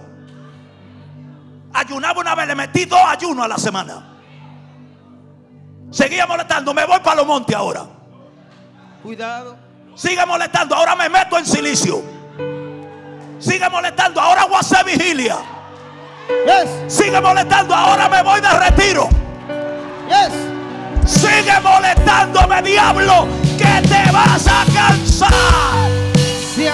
Ayunaba una vez, le metí dos ayunos a la semana. Seguía molestando, me voy para los montes ahora. Cuidado. Sigue molestando, ahora me meto en silicio. Sigue molestando, ahora voy a hacer vigilia. Yes. Sigue molestando, ahora me voy de retiro. Yes. Sigue molestándome, diablo, que te vas a cansar. Se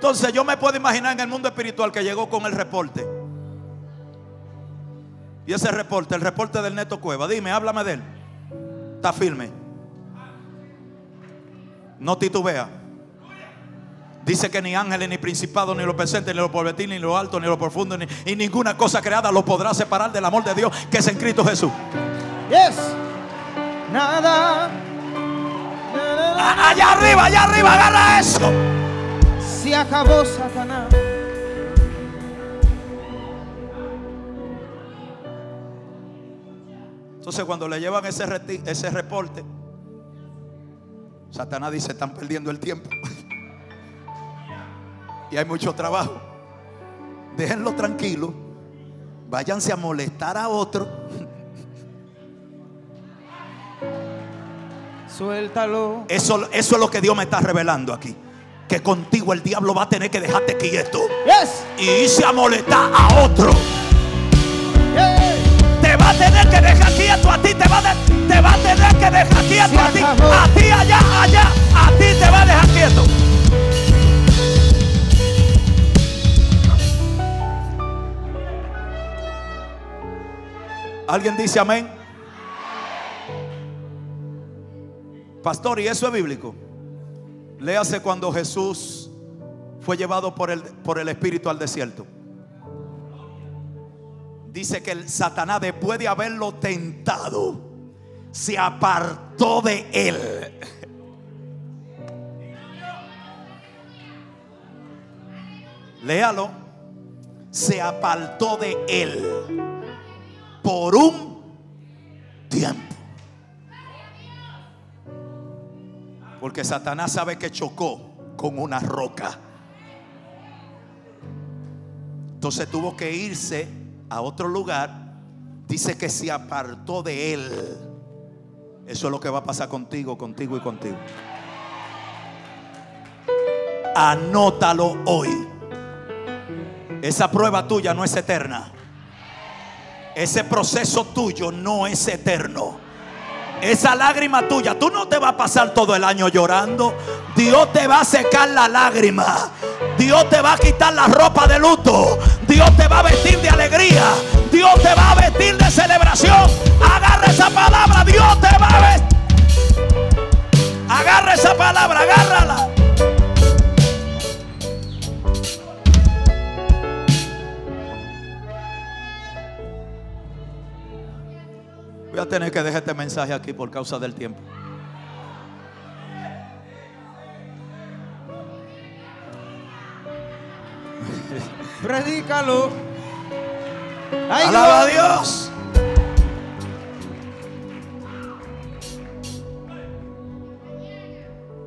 Entonces yo me puedo imaginar en el mundo espiritual que llegó con el reporte. Y ese reporte, el reporte del Neto Cueva, dime, háblame de él. Está firme. No titubea. Dice que ni ángeles, ni principados, ni lo presente, ni lo porvenir, ni lo alto, ni lo profundo, ni, y ninguna cosa creada lo podrá separar del amor de Dios que es en Cristo Jesús. Yes. Nada. Na, na, na. A- Allá arriba, allá arriba, agarra eso. Se acabó Satanás. Entonces cuando le llevan ese, ese reporte, Satanás dice, están perdiendo el tiempo. y hay mucho trabajo. Déjenlo tranquilo. Váyanse a molestar a otro. Suéltalo. Eso, eso es lo que Dios me está revelando aquí. Que contigo el diablo va a tener que dejarte quieto. Yes. Y irse a molestar a otro. Yeah. Te va a tener que dejar quieto a ti. Te va a, de- te va a tener que dejar quieto Se a ti. acabó. A ti allá, allá. A ti te va a dejar quieto. ¿Alguien dice amén? Pastor, ¿y eso es bíblico? Léase cuando Jesús fue llevado por el, por el Espíritu al desierto. Dice que el Satanás, después de haberlo tentado, se apartó de él. Léalo. Se apartó de él por un tiempo. Porque Satanás sabe que chocó con una roca. Entonces tuvo que irse a otro lugar. Dice que se apartó de él. Eso es lo que va a pasar contigo, contigo y contigo. Anótalo hoy. Esa prueba tuya no es eterna. Ese proceso tuyo no es eterno. Esa lágrima tuya, tú no te vas a pasar todo el año llorando. Dios te va a secar la lágrima. Dios te va a quitar la ropa de luto. Dios te va a vestir de alegría. Dios te va a vestir de celebración. Agarra esa palabra. Dios te va a vestir. Agarra esa palabra, agárrala. Voy a tener que dejar este mensaje aquí por causa del tiempo. Predícalo. Alaba a. Dios.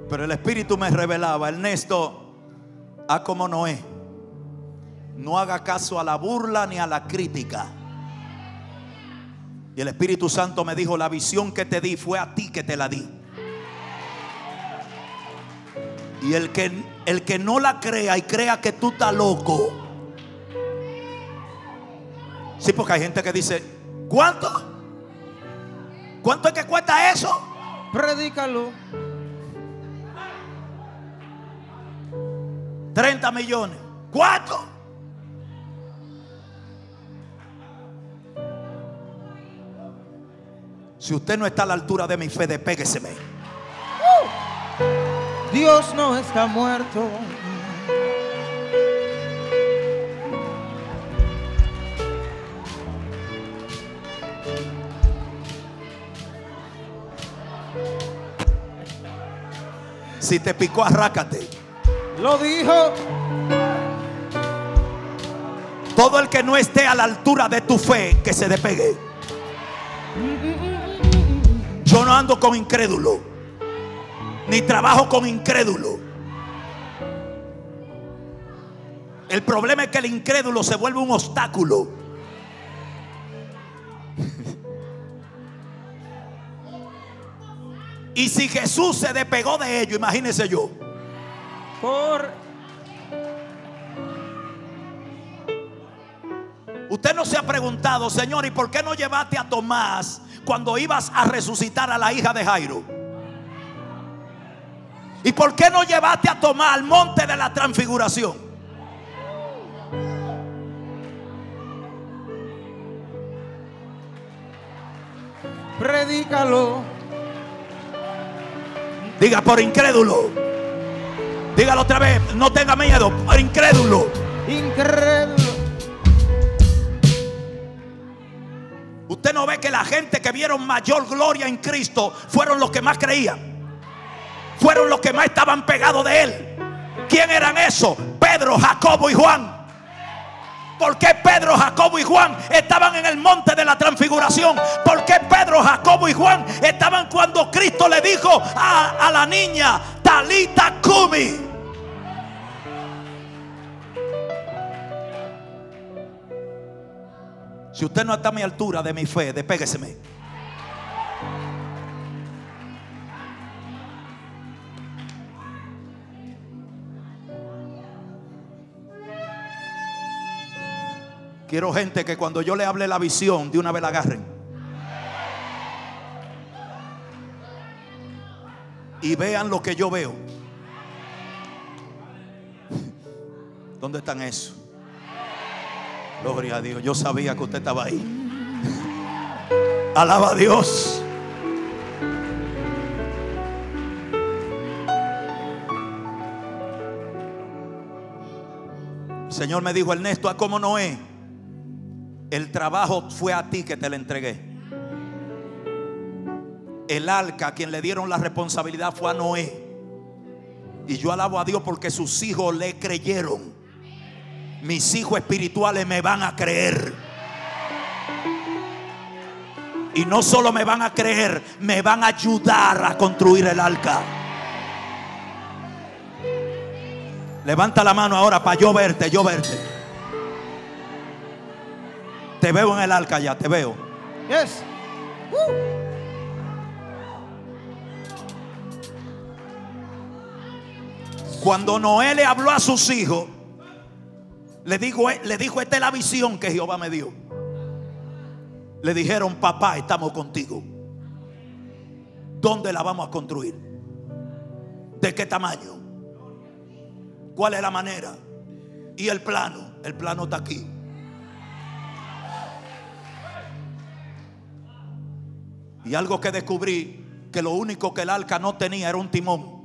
Pero el Espíritu me revelaba, Ernesto, a como Noé. No haga caso a la burla ni a la crítica. Y el Espíritu Santo me dijo, la visión que te di fue a ti que te la di. Y el que, el que no la crea y crea que tú estás loco. Sí, porque hay gente que dice, ¿cuánto? ¿Cuánto es que cuesta eso? Predícalo. 30 millones. ¿Cuánto? Si usted no está a la altura de mi fe, despégueseme. Dios no está muerto. Si te picó, arrácate. Lo dijo. Todo el que no esté a la altura de tu fe, que se despegue. Yo no ando con incrédulo. Ni trabajo con incrédulo. El problema es que el incrédulo se vuelve un obstáculo. Y si Jesús se despegó de ello, imagínese yo. Por Usted no se ha preguntado, Señor, ¿y por qué no llevaste a Tomás cuando ibas a resucitar a la hija de Jairo? ¿Y por qué no llevaste a Tomás al monte de la transfiguración? predícalo. Diga por incrédulo. Dígalo otra vez, no tenga miedo, por incrédulo. Incrédulo. Usted no ve que la gente que vieron mayor gloria en Cristo fueron los que más creían. Fueron los que más estaban pegados de él. ¿Quién eran esos? Pedro, Jacobo y Juan. ¿Por qué Pedro, Jacobo y Juan estaban en el monte de la transfiguración? ¿Por qué Pedro, Jacobo y Juan estaban cuando Cristo le dijo a, a la niña, Talita Kumi? Si usted no está a mi altura de mi fe, despégueseme. Quiero gente que cuando yo le hable la visión, de una vez la agarren. Y vean lo que yo veo. ¿Dónde están eso? Gloria a Dios. Yo sabía que usted estaba ahí. Alaba a Dios. El Señor me dijo, Ernesto, ¿a cómo Noé? El trabajo fue a ti que te lo entregué. El arca, a quien le dieron la responsabilidad fue a Noé. Y yo alabo a Dios porque sus hijos le creyeron. Mis hijos espirituales me van a creer. Y no solo me van a creer, me van a ayudar a construir el arca. Levanta la mano ahora para yo verte, yo verte. Te veo en el arca ya, te veo. Yes. Cuando Noé le habló a sus hijos, le dijo, le dijo, esta es la visión que Jehová me dio. Le dijeron, papá, estamos contigo. ¿Dónde la vamos a construir? ¿De qué tamaño? ¿Cuál es la manera? Y el plano, el plano está aquí. Y algo que descubrí, que lo único que el arca no tenía era un timón.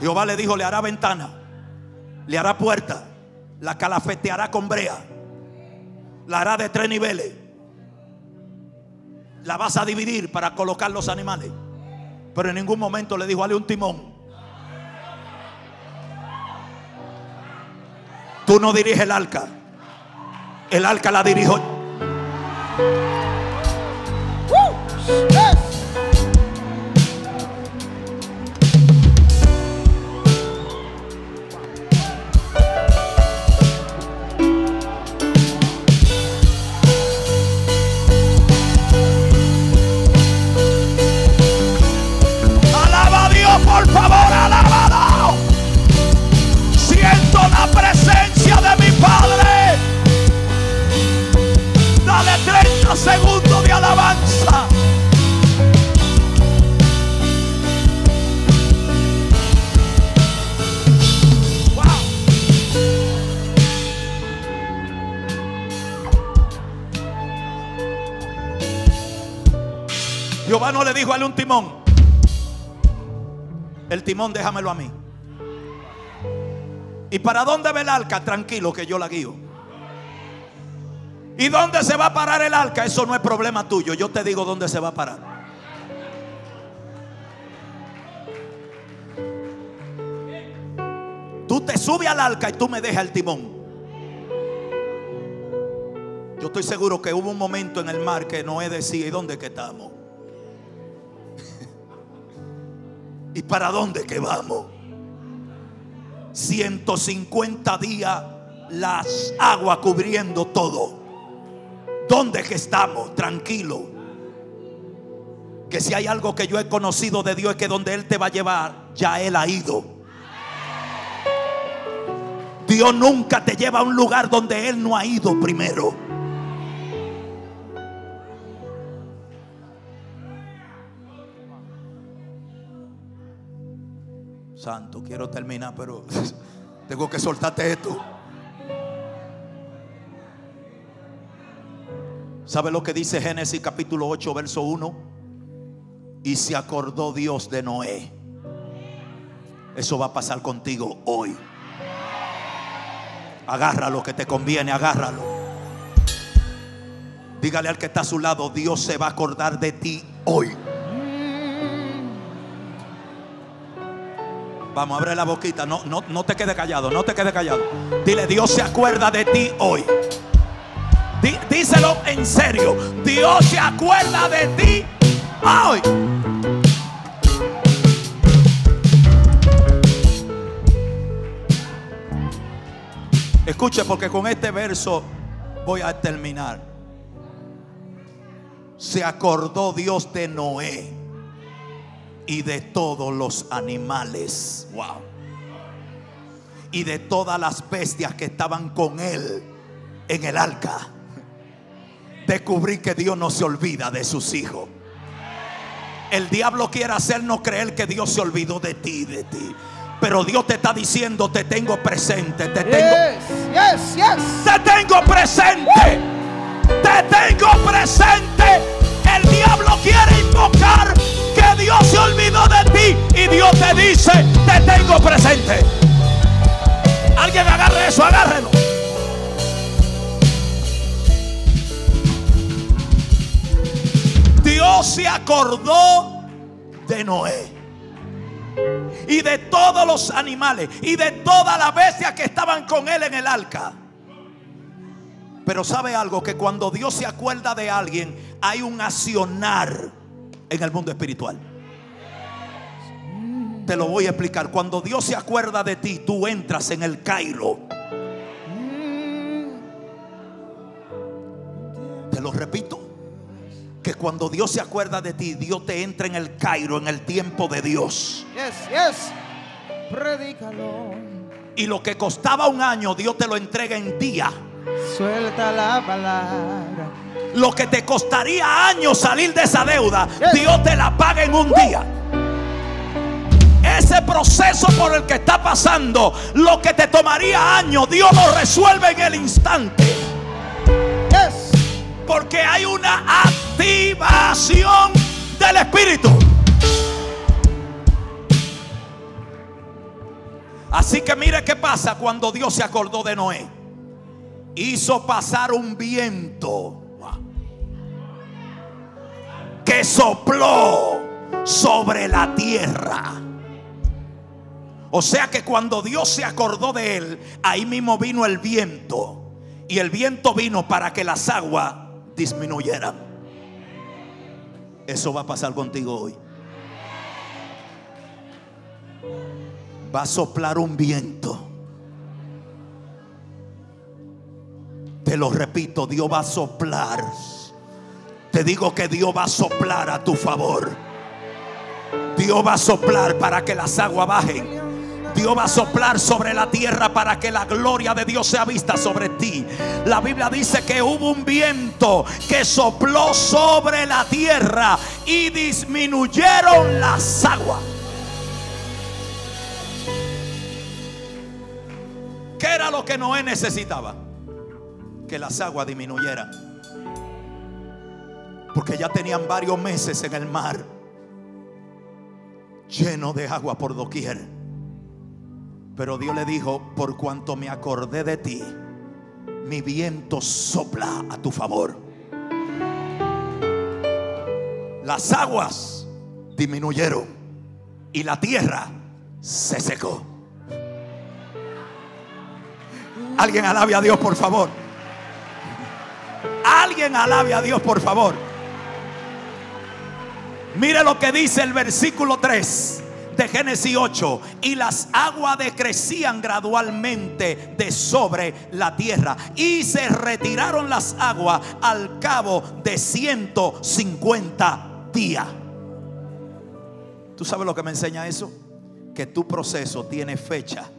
Jehová le dijo, le hará ventana, le hará puerta, la calafeteará con brea, la hará de tres niveles, la vas a dividir para colocar los animales. Pero en ningún momento le dijo, dale un timón. Tú no diriges el arca, el arca la dirijo. No le dijo a un timón. El timón déjamelo a mí. ¿Y para dónde va el arca? Tranquilo que yo la guío. ¿Y dónde se va a parar el arca? Eso no es problema tuyo. Yo te digo dónde se va a parar. Tú te subes al arca y tú me dejas el timón. Yo estoy seguro que hubo un momento en el mar que Noé decía, ¿y dónde que estamos? ¿Y para dónde que vamos? 150 días las aguas cubriendo todo. ¿Dónde que estamos? Tranquilo. Que si hay algo que yo he conocido de Dios es que donde Él te va a llevar, ya Él ha ido. Dios nunca te lleva a un lugar donde Él no ha ido primero. Santo, quiero terminar, pero tengo que soltarte esto. ¿Sabe lo que dice Génesis capítulo 8, verso 1? Y se acordó Dios de Noé. Eso va a pasar contigo hoy. Agarra lo que te conviene, agárralo. Dígale al que está a su lado, Dios se va a acordar de ti hoy. Vamos, abre la boquita. No, no, no te quede callado, no te quede callado. Dile, Dios se acuerda de ti hoy. Dí- díselo en serio. Dios se acuerda de ti hoy. Escuche porque con este verso voy a terminar. Se acordó Dios de Noé y de todos los animales. Wow. Y de todas las bestias que estaban con él en el arca. Descubrí que Dios no se olvida de sus hijos. El diablo quiere hacernos creer que Dios se olvidó de ti, de ti. Pero Dios te está diciendo, te tengo presente, te tengo, Yes, yes, yes. te tengo presente. Te tengo presente. El diablo quiere invocar Dios se olvidó de ti. Y Dios te dice, te tengo presente. Alguien agarre eso, agárrelo. Dios se acordó de Noé y de todos los animales y de todas las bestias que estaban con él en el arca. Pero sabe algo que cuando Dios se acuerda de alguien hay un accionar en el mundo espiritual. Te lo voy a explicar. Cuando Dios se acuerda de ti, tú entras en el Cairo. Te lo repito. Que cuando Dios se acuerda de ti, Dios te entra en el Cairo, en el tiempo de Dios. Yes, yes. Predícalo. Y lo que costaba un año, Dios te lo entrega en día. Suelta la palabra. Lo que te costaría años salir de esa deuda, Yes. Dios te la paga en un día. Ese proceso por el que está pasando, lo que te tomaría años, Dios lo resuelve en el instante. Yes. Porque hay una activación del Espíritu. Así que mire qué pasa cuando Dios se acordó de Noé. Hizo pasar un viento que sopló sobre la tierra. O sea que cuando Dios se acordó de él, ahí mismo vino el viento. Y el viento vino para que las aguas disminuyeran. Eso va a pasar contigo hoy. Va a soplar un viento. Te lo repito, Dios va a soplar. Te digo que Dios va a soplar a tu favor. Dios va a soplar para que las aguas bajen. Dios va a soplar sobre la tierra para que la gloria de Dios sea vista sobre ti. La Biblia dice que hubo un viento que sopló sobre la tierra y disminuyeron las aguas. ¿Qué era lo que Noé necesitaba? Que las aguas disminuyeran. Porque ya tenían varios meses en el mar lleno de agua por doquier. Pero Dios le dijo, por cuanto me acordé de ti, mi viento sopla a tu favor. Las aguas disminuyeron y la tierra se secó. Alguien alabe a Dios, por favor. Alguien alabe a Dios, por favor. Mire lo que dice el versículo 3 de Génesis 8. Y las aguas decrecían gradualmente de sobre la tierra. Y se retiraron las aguas al cabo de 150 días. ¿Tú sabes lo que me enseña eso? Que tu proceso tiene fecha.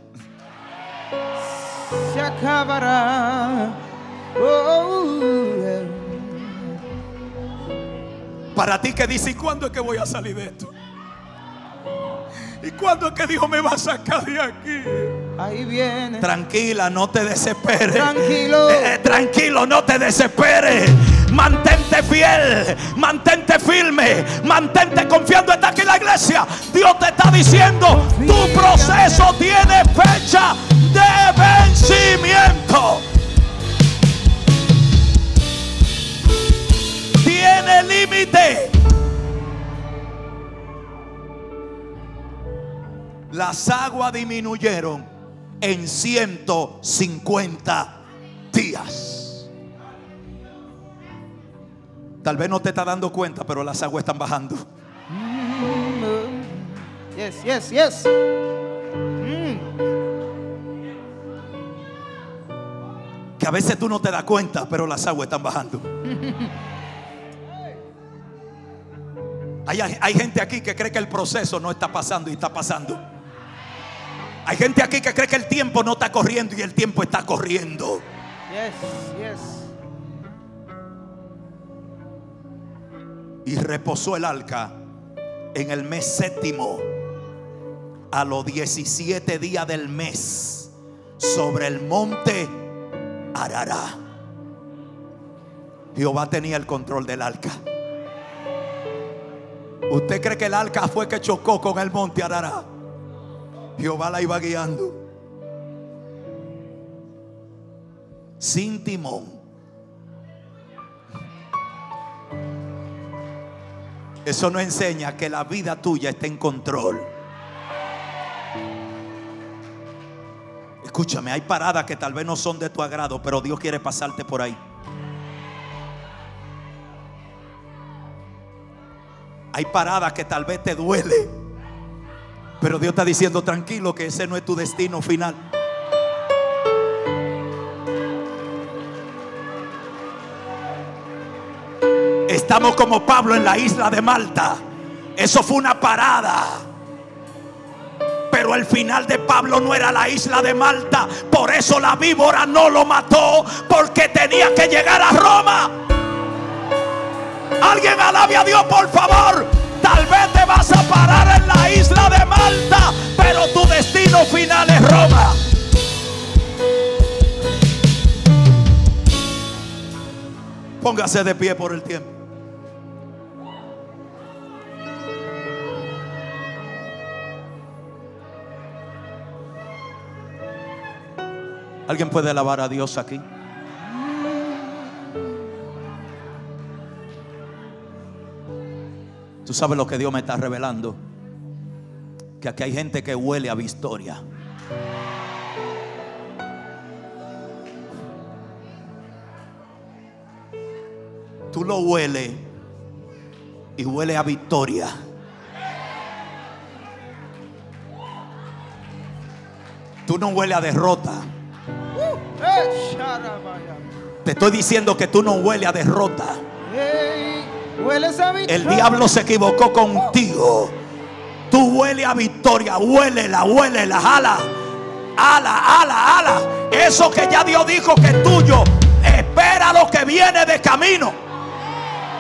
Se acabará. Oh, yeah. Para ti que dice, ¿y cuándo es que voy a salir de esto? ¿Y cuándo es que Dios me va a sacar de aquí? Ahí viene. Tranquila, no te desesperes. Tranquilo. Eh, eh, tranquilo, no te desesperes. Mantente fiel, mantente firme, mantente confiando. Está aquí la iglesia. Dios te está diciendo, tu proceso tiene fecha de vencimiento. Tiene límite. Las aguas disminuyeron en 150 días. Tal vez no te estás dando cuenta, pero las aguas están bajando. Yes, yes, yes. Mm. Que a veces tú no te das cuenta, pero las aguas están bajando. Hay, hay gente aquí que cree que el proceso no está pasando y está pasando. Hay gente aquí que cree que el tiempo no está corriendo y el tiempo está corriendo. Yes, yes. Y reposó el arca en el mes séptimo, a los 17 días del mes, sobre el monte Arará. Jehová tenía el control del arca. ¿Usted cree que el arca fue que chocó con el monte Arará? Jehová la iba guiando. Sin timón. Eso no enseña que la vida tuya está en control. Escúchame, hay paradas que tal vez no son de tu agrado, pero Dios quiere pasarte por ahí. Hay paradas que tal vez te duele, pero Dios está diciendo tranquilo que ese no es tu destino final. Estamos como Pablo en la isla de Malta. Eso fue una parada. Pero el final de Pablo no era la isla de Malta. Por eso la víbora no lo mató. Porque tenía que llegar a Roma. Alguien alabe a Dios, por favor. Tal vez te vas a parar en la isla de Malta. Pero tu destino final es Roma. Póngase de pie por el tiempo. ¿Alguien puede alabar a Dios aquí? Tú sabes lo que Dios me está revelando. Que aquí hay gente que huele a victoria. Tú lo hueles y huele a victoria. Tú no hueles a derrota. Eh, sharabaya. Te estoy diciendo que tú no hueles a derrota. El diablo se equivocó contigo. Tú huele a victoria, huélela, huélela, ala, ala, ala, ala. Eso que ya Dios dijo que es tuyo, espera lo que viene de camino.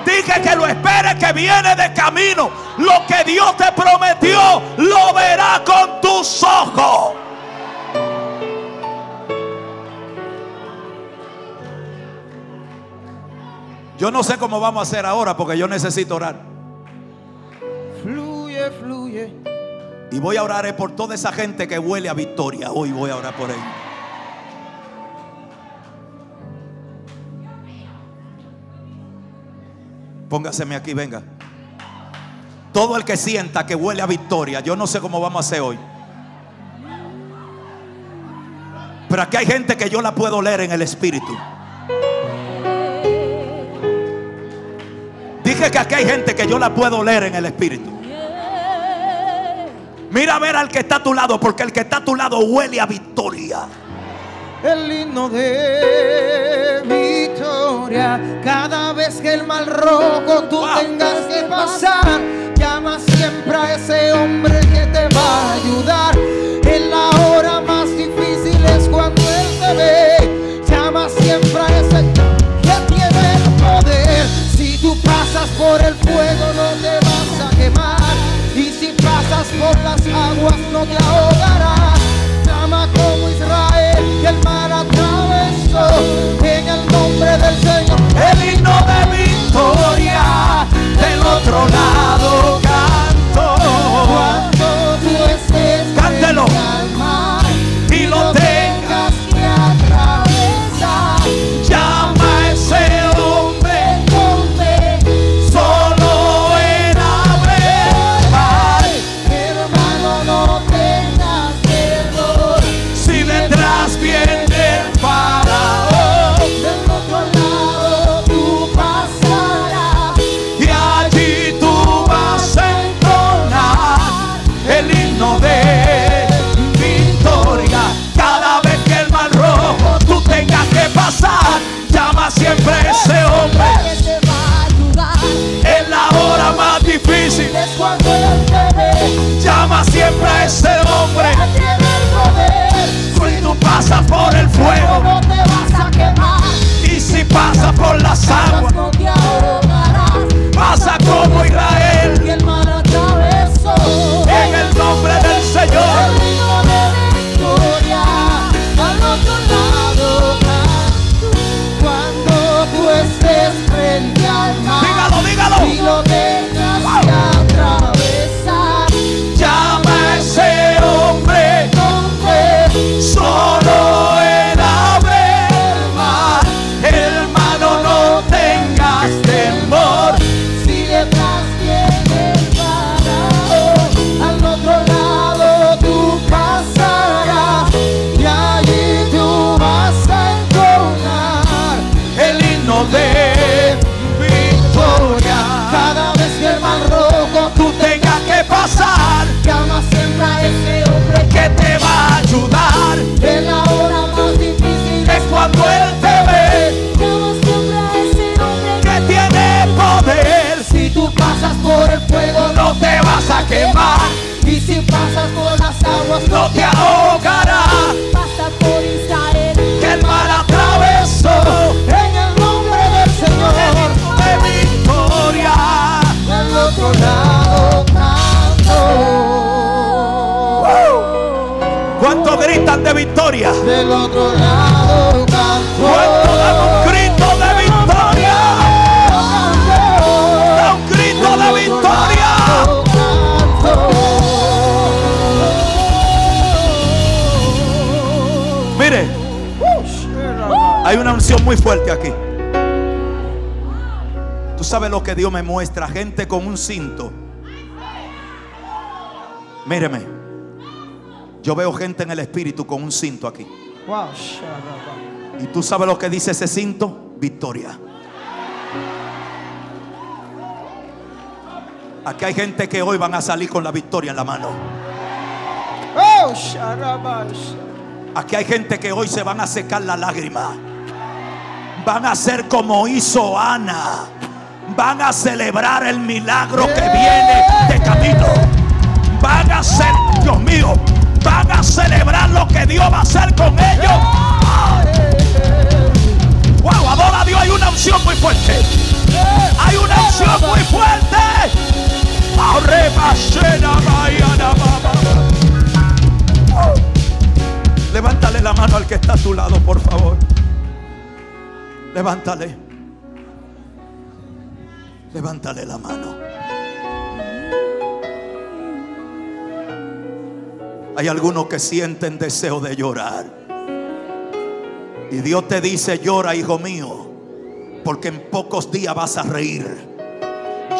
Dije que lo espere que viene de camino. Lo que Dios te prometió, lo verá con tus ojos. Yo no sé cómo vamos a hacer ahora porque yo necesito orar. Fluye, fluye. Y voy a orar eh, por toda esa gente que huele a victoria. Hoy voy a orar por ellos. Póngaseme aquí, venga. Todo el que sienta que huele a victoria, yo no sé cómo vamos a hacer hoy. Pero aquí hay gente que yo la puedo leer en el espíritu. Dije que aquí hay gente que yo la puedo leer en el espíritu. Mira a ver al que está a tu lado, porque el que está a tu lado huele a victoria. El himno de victoria. Cada vez que el mal rojo tú Wow. tengas que pasar, llama siempre a ese hombre que te va a ayudar. En la hora más difícil es cuando él te ve. Por el fuego, no te vas a quemar. Y si pasas por las aguas, no te ahogarás. Llama como Israel y el mar atravesó en el nombre del Señor. El himno de victoria del otro lado muy fuerte aquí. Tú sabes lo que Dios me muestra, gente con un cinto. Míreme, yo veo gente en el espíritu con un cinto aquí. ¿Y tú sabes lo que dice ese cinto? Victoria. Aquí hay gente que hoy van a salir con la victoria en la mano. Oh. Aquí hay gente que hoy se van a secar la lágrima. Van a ser como hizo Ana. Van a celebrar el milagro que viene de camino. Van a ser, Dios mío, van a celebrar lo que Dios va a hacer con ellos. Wow, adora a Dios, hay una unción muy fuerte. Hay una unción muy fuerte. Levántale la mano al que está a tu lado, por favor. Levántale. Levántale la mano. Hay algunos que sienten deseo de llorar. Y Dios te dice, llora, hijo mío, porque en pocos días vas a reír.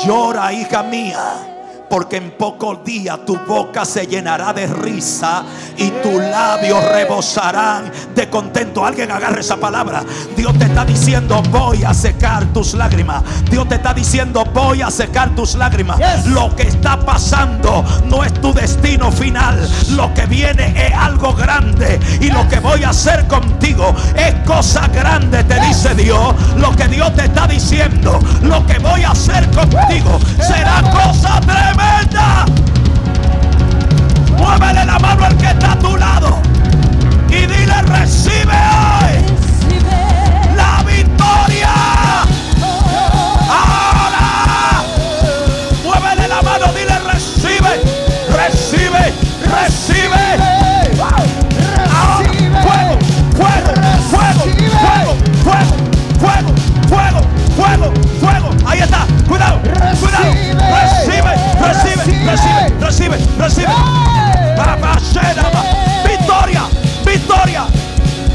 Llora, hija mía. Porque en pocos días tu boca se llenará de risa y tus labios rebosarán de contento. Alguien agarre esa palabra. Dios te está diciendo, voy a secar tus lágrimas. Dios te está diciendo, voy a secar tus lágrimas. Yes. Lo que está pasando no es tu destino final. Lo que viene es algo grande. Y lo que voy a hacer contigo es cosa grande, te dice Dios. Lo que Dios te está diciendo, lo que voy a hacer contigo será cosa tremenda. Muévele la mano al que está a tu lado. Y dile, recibe hoy recibe, recibe, Victoria, victoria,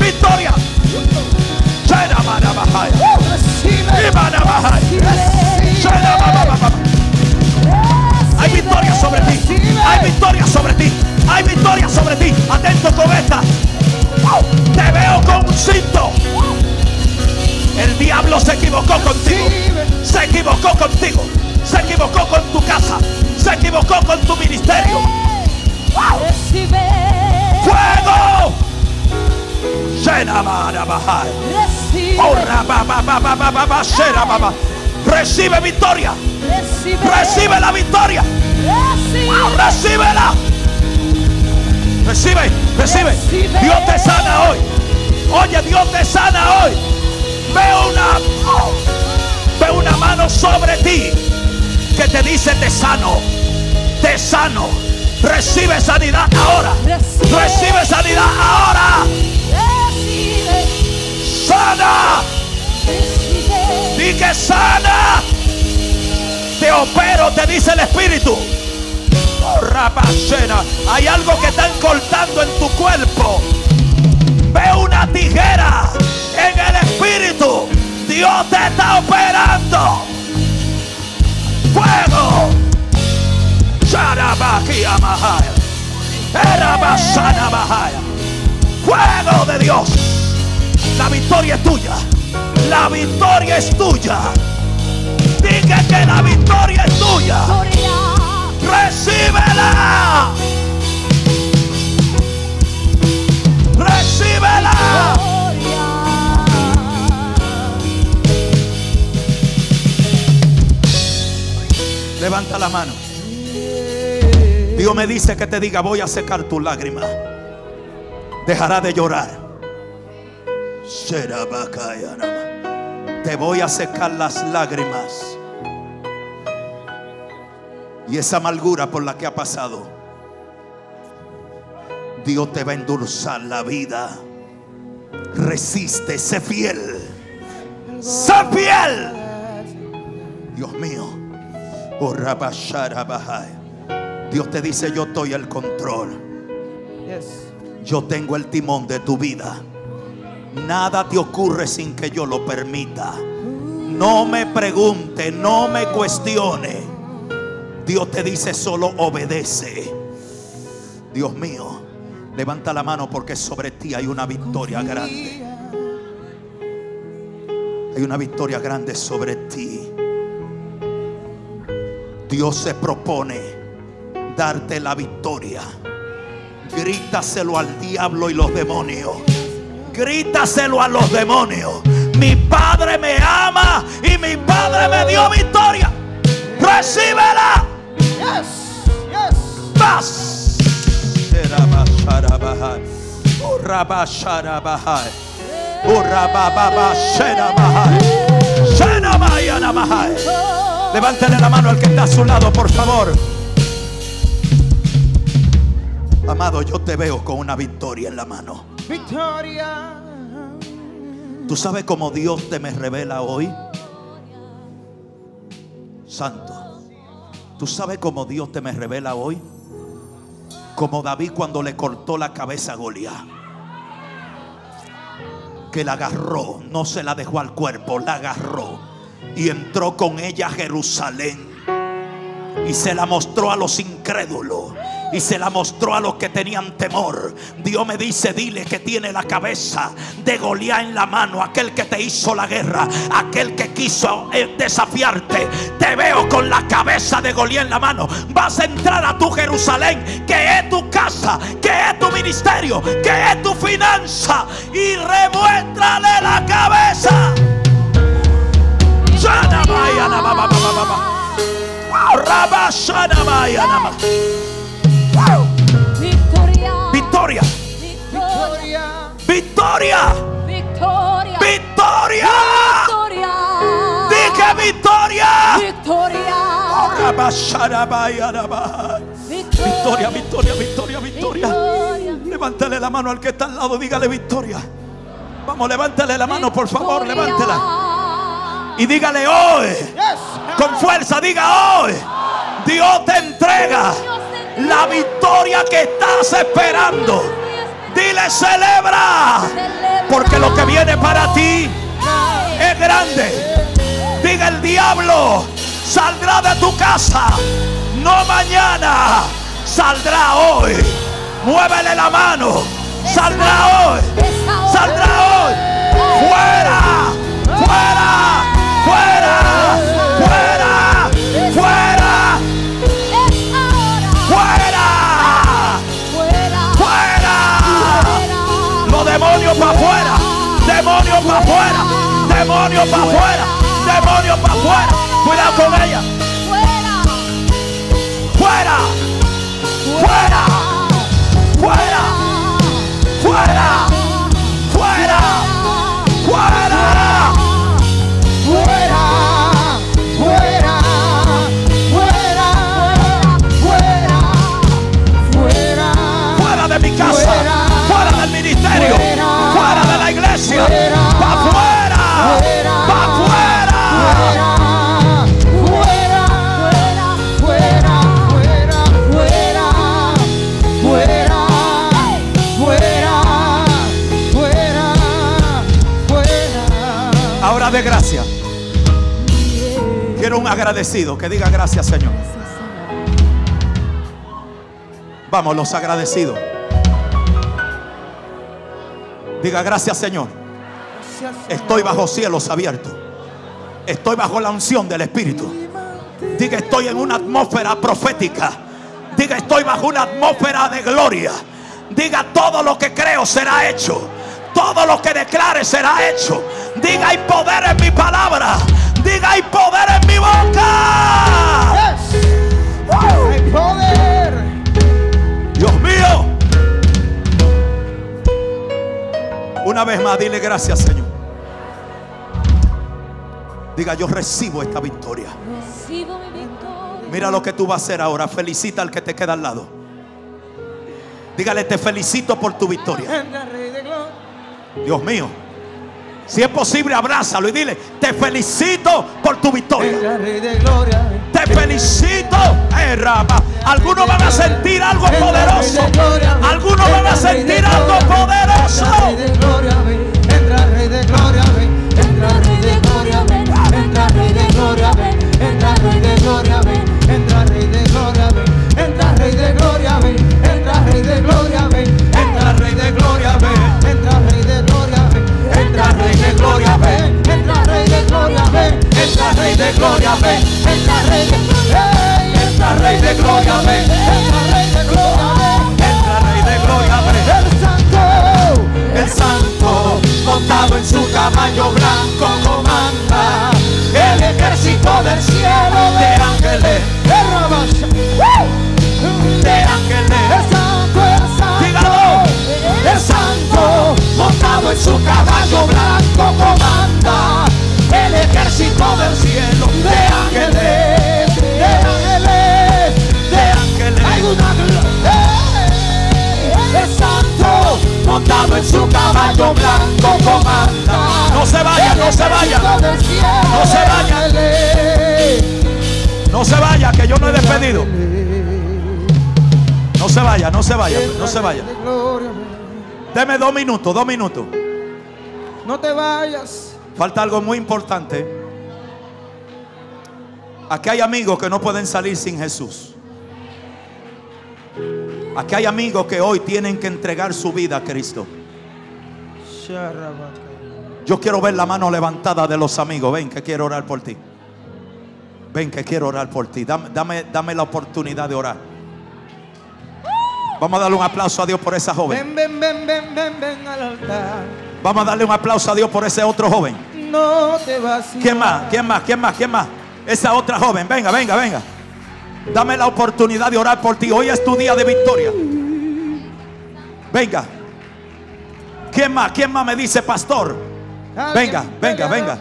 victoria. Ma. Hay victoria sobre ti. Hay victoria sobre ti. Hay victoria sobre ti. Atento con esta. Te veo con un cinto. El diablo se equivocó contigo. Se equivocó contigo. Se equivocó con tu casa. Se equivocó con tu ministerio. ¡Fuego! Ba, ba. Recibe victoria. Recibe la victoria. Recibe Recíbela. Recibe, recibe. Dios te sana hoy. Oye, Dios te sana hoy. Ve una, ve una mano sobre ti que te dice te sano, te sano. Recibe sanidad ahora. Recibe. Recibe sanidad ahora. Recibe, Sana. recibe. Di que sana. Te opero, te dice el Espíritu. Rapacena. Hay algo que están cortando en tu cuerpo. Ve una tijera en el Espíritu. Dios te está operando. Fuego. Fuego de Dios. La victoria es tuya. La victoria es tuya. Diga que la victoria es tuya. Gloria. La mano. Dios me dice que te diga, voy a secar tus lágrimas. Dejará de llorar. Te voy a secar las lágrimas. Y esa amargura por la que ha pasado. Dios te va a endulzar la vida. Resiste, sé fiel. Sé fiel. Dios mío. Oh. Dios te dice, yo estoy al control. Yo tengo el timón de tu vida. Nada te ocurre sin que yo lo permita. No me pregunte, no me cuestione. Dios te dice solo obedece. Dios mío, levanta la mano porque sobre ti hay una victoria grande. Hay una victoria grande sobre ti. Dios se propone darte la victoria. Grítaselo al diablo y los demonios. Grítaselo a los demonios. Mi padre me ama y mi padre me dio victoria. Recíbela. Yes. Yes. Serabasharabahai. Levántale la mano al que está a su lado, por favor. Amado, yo te veo con una victoria en la mano. Victoria. ¿Tú sabes cómo Dios te me revela hoy? Santo. ¿Tú sabes cómo Dios te me revela hoy? Como David cuando le cortó la cabeza a Goliat. Que la agarró, no se la dejó al cuerpo, la agarró y entró con ella a Jerusalén y se la mostró a los incrédulos y se la mostró a los que tenían temor. Dios me dice, dile que tiene la cabeza de Goliat en la mano, aquel que te hizo la guerra, aquel que quiso eh, desafiarte. Te veo con la cabeza de Goliat en la mano. Vas a entrar a tu Jerusalén, que es tu casa, que es tu ministerio, que es tu finanza y remuéstrale la cabeza. Victoria. Victoria, Victoria. victoria, Victoria. victoria. Victoria. Dije victoria. Victoria. Oh, namama. Victoria, victoria, victoria, victoria. Victoria. Levántale la mano al que está al lado, dígale victoria. Vamos, levántale la mano, por favor, levántela. Y dígale hoy, con fuerza, diga hoy. Dios te entrega la victoria que estás esperando. Dile, celebra. Porque lo que viene para ti es grande. Diga el diablo, saldrá de tu casa. No mañana, saldrá hoy. Muévele la mano. Saldrá hoy. Saldrá hoy. Fuera. Fuera. para afuera, demonio para afuera, demonio para afuera. Cuidado con ella. Fuera, fuera, fuera, fuera. Gracias. Quiero un agradecido que diga gracias, Señor. Vamos, los agradecidos. Diga gracias, Señor. Estoy bajo cielos abiertos. Estoy bajo la unción del Espíritu. Diga, estoy en una atmósfera profética. Diga, estoy bajo una atmósfera de gloria. Diga, todo lo que creo será hecho. Todo lo que declare será hecho. Diga, hay poder en mi palabra. Diga, hay poder en mi boca. Hay poder. Dios mío. Una vez más, dile gracias, Señor. Diga, yo recibo esta victoria. Recibo mi victoria. Mira lo que tú vas a hacer ahora. Felicita al que te queda al lado. Dígale, te felicito por tu victoria. Dios mío. Si es posible, abrázalo y dile, te felicito por tu victoria. Te felicito. Eh, rapa. Algunos van a sentir algo poderoso. Algunos van a sentir algo poderoso. Entra Rey de Gloria, ven. Entra Rey de Gloria, ven. Entra Rey de Gloria, ven. Entra Rey de Gloria, ven. Entra Rey de Gloria, ven. Entra Rey de Gloria, ven. Entra Rey de Gloria, ven. Entra Rey de Gloria, ven. Entra Rey Entra Rey de Gloria, ven. Entra Rey de Gloria, ven. Entra Rey de Gloria, ven. Entra Rey de Gloria, Entra Rey de Gloria, ven. Entra Rey de Gloria, ven. Entra Rey de Gloria, ven. El Santo. El santo montado en su caballo blanco comanda el ejército del cielo de ángeles, de ángeles. El Santo, el Santo. El santo montado en su caballo blanco comanda el ejército del cielo de ángeles, De ángeles. de ángeles. Hay una gloria. El santo montado en su caballo blanco comanda. No se vaya, no se vaya. No se vaya. No se vaya, que yo no he despedido. No se vaya, no se vaya, no se vaya. Deme dos minutos, dos minutos. No te vayas. Falta algo muy importante. Aquí hay amigos que no pueden salir sin Jesús. Aquí hay amigos que hoy tienen que entregar su vida a Cristo. Yo quiero ver la mano levantada de los amigos. Ven que quiero orar por ti. Ven que quiero orar por ti. Dame, dame, dame la oportunidad de orar. Vamos a darle un aplauso a Dios por esa joven. Ven, ven, ven, ven, ven, ven al altar. Vamos a darle un aplauso a Dios por ese otro joven. No te vas. ¿Quién más? ¿Quién más? ¿Quién más? ¿Quién más? Esa otra joven. Venga, venga, venga. Dame la oportunidad de orar por ti. Hoy es tu día de victoria. Venga. ¿Quién más? ¿Quién más me dice, pastor? Venga, venga, venga.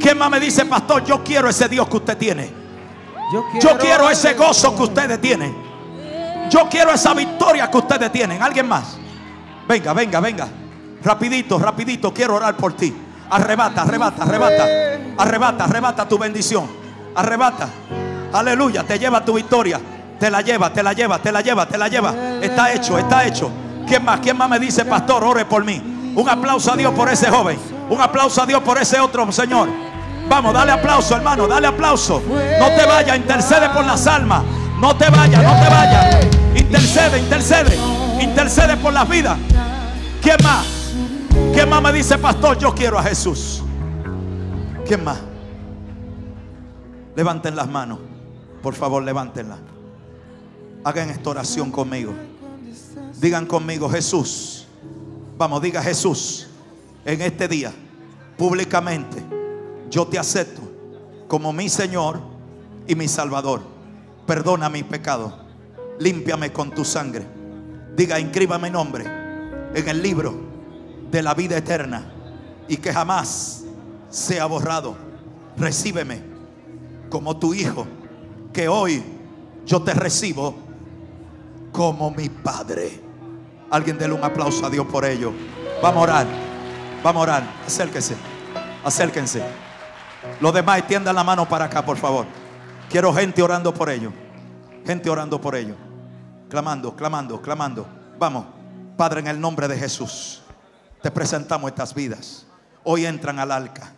¿Quién más me dice, pastor? Yo quiero ese Dios que usted tiene. Yo quiero ese gozo que ustedes tienen. Yo quiero esa victoria que ustedes tienen. ¿Alguien más? Venga, venga, venga. Rapidito, rapidito. Quiero orar por ti. Arrebata, arrebata, arrebata. Arrebata, arrebata tu bendición. Arrebata. Aleluya. Te lleva tu victoria. Te la lleva, te la lleva, te la lleva, te la lleva. Está hecho, está hecho. ¿Quién más? ¿Quién más me dice, pastor? Ore por mí. Un aplauso a Dios por ese joven. Un aplauso a Dios por ese otro, Señor. Vamos, dale aplauso, hermano. Dale aplauso. No te vayas. Intercede por las almas. No te vayas, no te vayas. Intercede, intercede. Intercede por las vidas. ¿Quién más? ¿Quién más me dice, pastor? Yo quiero a Jesús. ¿Quién más? Levanten las manos. Por favor, levántenlas. Hagan esta oración conmigo. Digan conmigo, Jesús. Vamos, diga Jesús. En este día, públicamente, yo te acepto como mi Señor y mi Salvador. Perdona mis pecados. Límpiame con tu sangre. Diga, inscriba mi nombre en el libro de la vida eterna y que jamás sea borrado. Recíbeme como tu hijo, que hoy yo te recibo como mi Padre. Alguien déle un aplauso a Dios por ello. Vamos a orar. Vamos a orar. Acérquense. Acérquense. Los demás extiendan la mano para acá, por favor. Quiero gente orando por ello. Gente orando por ello. Clamando, clamando, clamando. Vamos. Padre, en el nombre de Jesús, te presentamos estas vidas. Hoy entran al arca.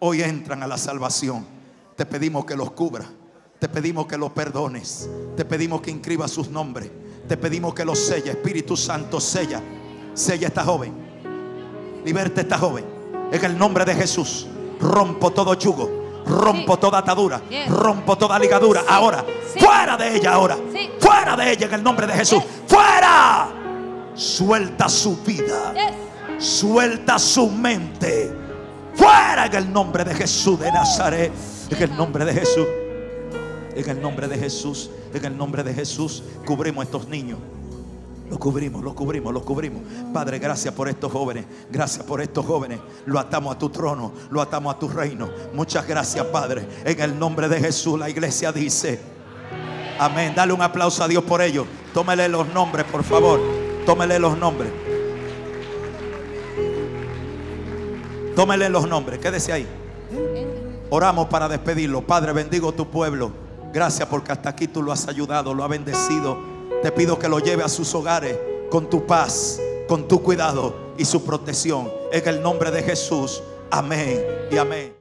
hoy entran a la salvación. Te pedimos que los cubra. Te pedimos que los perdones. Te pedimos que inscriba sus nombres. Te pedimos que los selle. Espíritu Santo, sella. Sella esta joven. Liberte a esta joven. En el nombre de Jesús. Rompo todo yugo. Rompo toda atadura. Rompo toda ligadura. Ahora. Fuera de ella ahora. Fuera de ella en el nombre de Jesús. Fuera. Suelta su vida. Suelta su mente. Fuera en el nombre de Jesús de Nazaret. En el nombre de Jesús. En el nombre de Jesús. En el nombre de Jesús. Cubrimos a estos niños. Lo cubrimos, lo cubrimos, lo cubrimos. Padre, gracias por estos jóvenes. Gracias por estos jóvenes. Lo atamos a tu trono, lo atamos a tu reino. Muchas gracias, Padre. En el nombre de Jesús, la iglesia dice. Amén. Dale un aplauso a Dios por ello. Tómele los nombres, por favor. Tómele los nombres. Tómele los nombres. Quédese ahí. Oramos para despedirlo. Padre, bendigo tu pueblo. Gracias porque hasta aquí tú lo has ayudado, lo has bendecido. Te pido que lo lleve a sus hogares con tu paz, con tu cuidado y su protección. En el nombre de Jesús. Amén y amén.